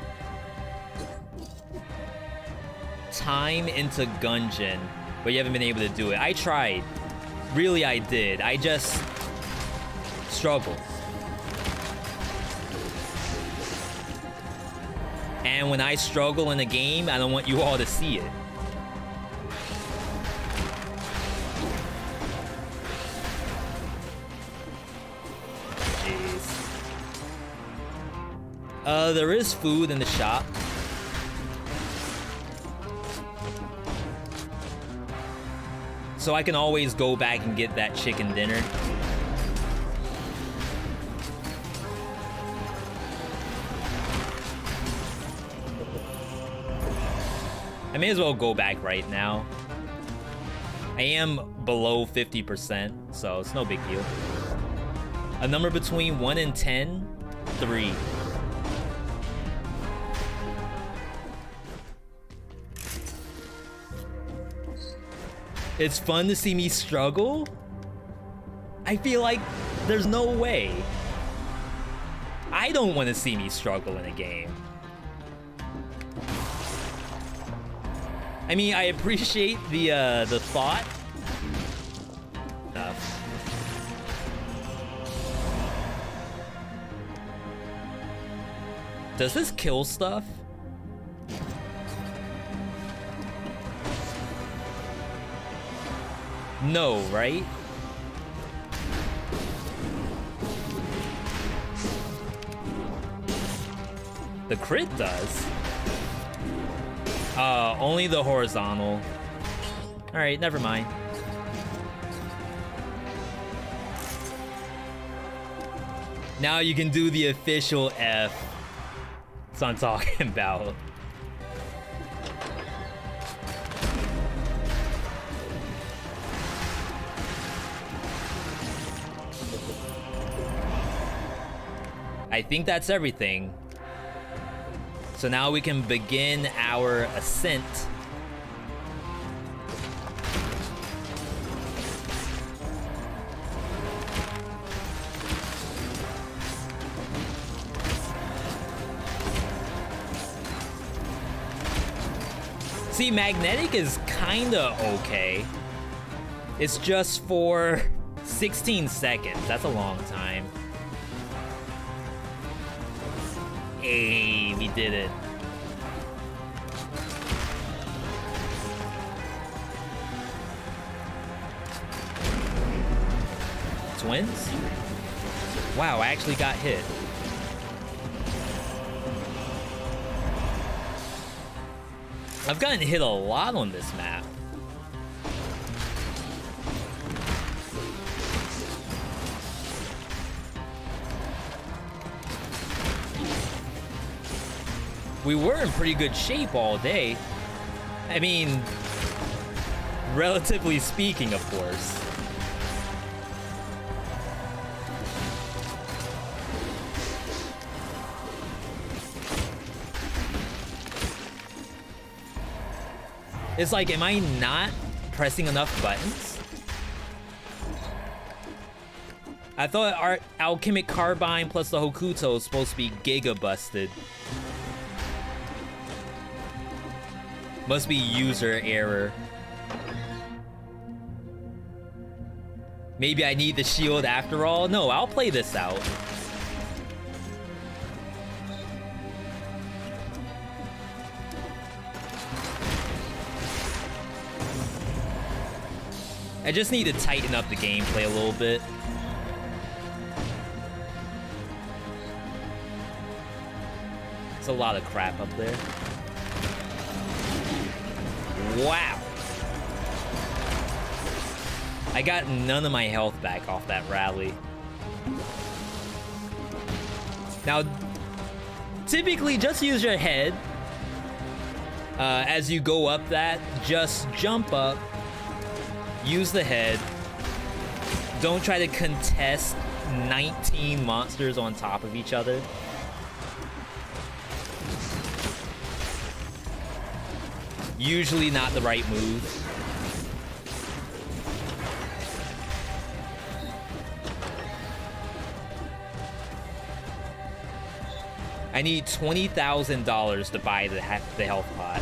time into Gungeon, but you haven't been able to do it. I tried. Really, I did. I just struggled. And when I struggle in a game, I don't want you all to see it. Uh, there is food in the shop. So I can always go back and get that chicken dinner. I may as well go back right now. I am below 50%, so it's no big deal. A number between 1 and 10, 3. It's fun to see me struggle. I feel like there's no way. I don't want to see me struggle in a game. I mean, I appreciate the uh, the thought. Uh, does this kill stuff? No, right? The crit does. Uh, only the horizontal. Alright, never mind. Now you can do the official F. That's what I'm [laughs] talking about. I think that's everything. So now we can begin our ascent. See, magnetic is kinda okay. It's just for 16 seconds. That's a long time. Hey, we did it. Twins? Wow, I actually got hit. I've gotten hit a lot on this map. We were in pretty good shape all day. I mean, relatively speaking, of course. It's like, am I not pressing enough buttons? I thought our Alchemic Carbine plus the Hokuto is supposed to be Giga busted. Must be user error. Maybe I need the shield after all? No, I'll play this out. I just need to tighten up the gameplay a little bit. It's a lot of crap up there. Wow. I got none of my health back off that rally. Now, typically just use your head. Uh, as you go up that, just jump up, use the head. Don't try to contest 19 monsters on top of each other. Usually not the right move. I need $20,000 to buy the, the health pot.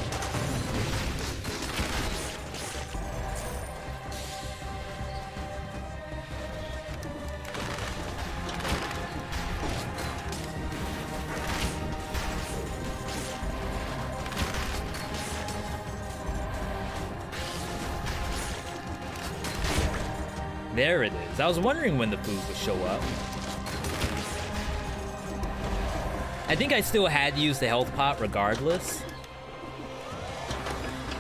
Was wondering when the food would show up. I think I still had to use the health pot regardless.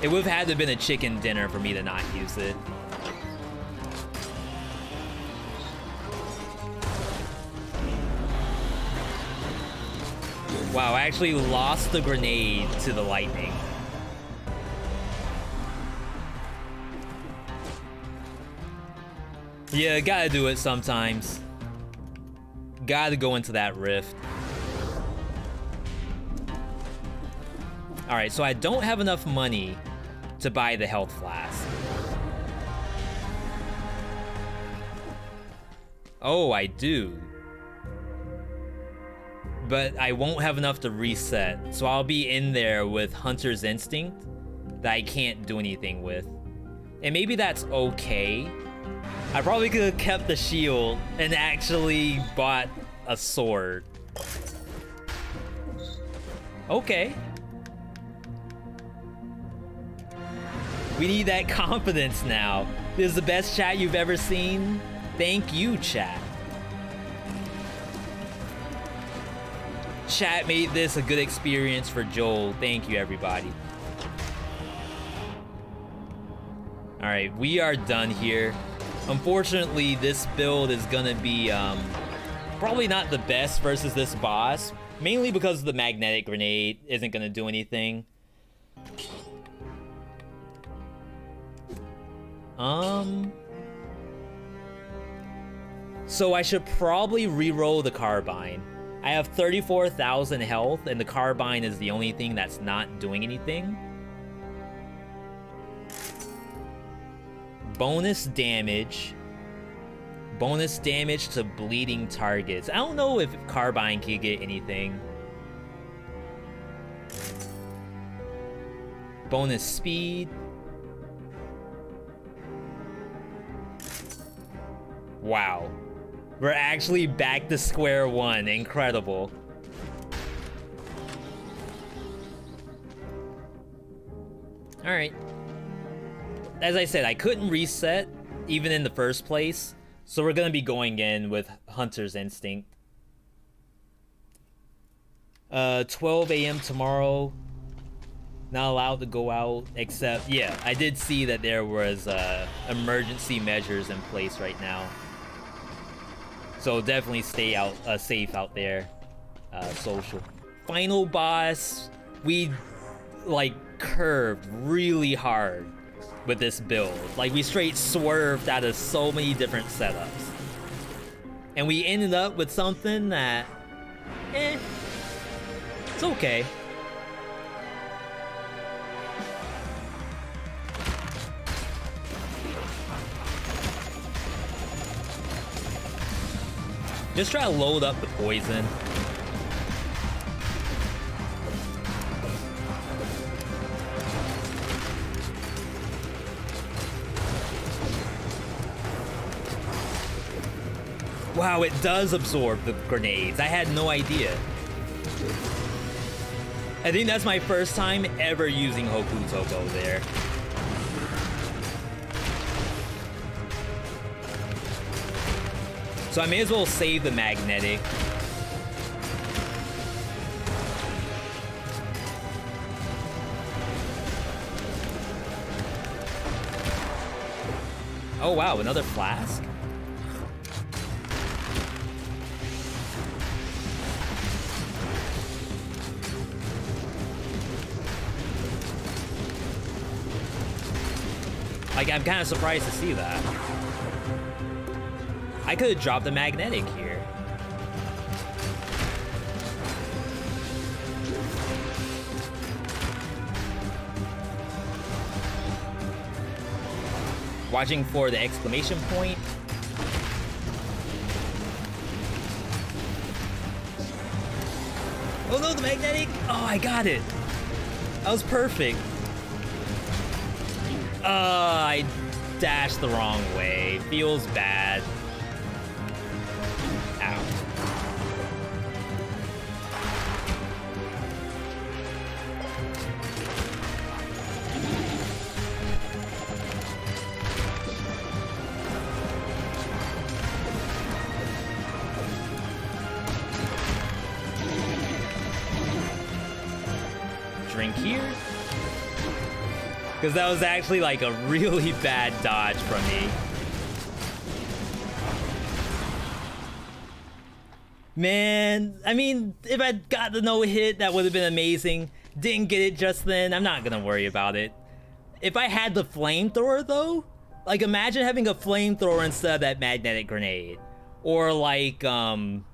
It would have had to have been a chicken dinner for me to not use it. Wow, I actually lost the grenade to the lightning. Yeah, gotta do it sometimes. Gotta go into that rift. Alright, so I don't have enough money to buy the health flask. Oh, I do. But I won't have enough to reset, so I'll be in there with Hunter's Instinct. that I can't do anything with. And maybe that's okay. I probably could have kept the shield and actually bought a sword. Okay. We need that [laughs] confidence now. This is the best chat you've ever seen. Thank you, chat. Chat made this a good experience for Joel. Thank you, everybody. Alright, we are done here. Unfortunately, this build is gonna be um, probably not the best versus this boss, mainly because the magnetic grenade isn't gonna do anything. Um... So I should probably re-roll the carbine. I have 34,000 health, and the carbine is the only thing that's not doing anything. Bonus damage. Bonus damage to bleeding targets. I don't know if carbine can get anything. Bonus speed. Wow. We're actually back to square one. Incredible. Alright. As I said, I couldn't reset, even in the first place. So we're gonna be going in with Hunter's Instinct. Uh, 12 a.m. tomorrow. Not allowed to go out, except, yeah, I did see that there was uh, emergency measures in place right now. So definitely stay out uh, safe out there. Uh, social. Final boss, we like curved really hard with this build. Like we straight swerved out of so many different setups. And we ended up with something that, eh, it's okay. Just try to load up the poison. Wow, it does absorb the grenades. I had no idea. I think that's my first time ever using Hokutogo there. So I may as well save the magnetic. Oh wow, another flask? Like, I'm kind of surprised to see that. I could have dropped the magnetic here. Watching for the exclamation point. Oh no, the magnetic! Oh, I got it! That was perfect. Uh, I dashed the wrong way. Feels bad. Because that was actually like a really [laughs] bad dodge from me. Man, I mean, if I got the no hit, that would have been amazing. Didn't get it just then, I'm not gonna worry about it. If I had the flamethrower though, like imagine having a flamethrower instead of that magnetic grenade. Or like, um,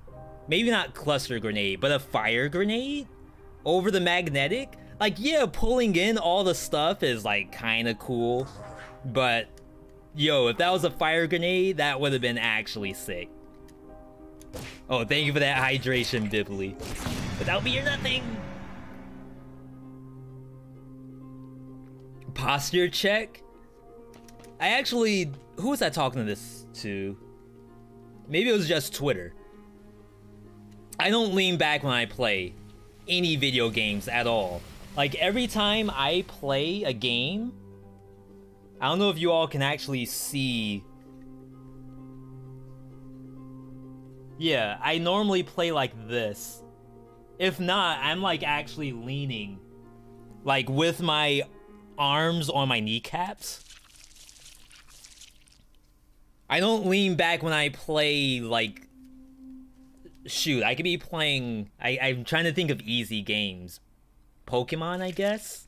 maybe not cluster grenade, but a fire grenade over the magnetic like yeah pulling in all the stuff is like kind of cool but yo if that was a fire grenade that would have been actually sick oh thank you for that hydration dibbly without me you're nothing posture check. I actually, who was I talking to this to? Maybe it was just Twitter. I don't lean back when I play any video games at all. Like every time I play a game, I don't know if you all can actually see. Yeah, I normally play like this. If not, I'm like actually leaning like with my arms on my kneecaps. I don't lean back when I play like shoot, I could be playing I, I'm trying to think of easy games. Pokemon, I guess?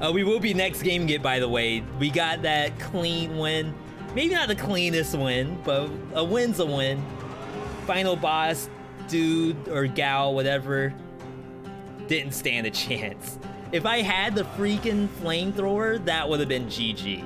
Uh, we will be next game get by the way. We got that clean win. Maybe not the cleanest win, but a win's a win. Final boss, dude or gal, whatever, didn't stand a [laughs] chance. If I had the freaking flamethrower, that would have been GG.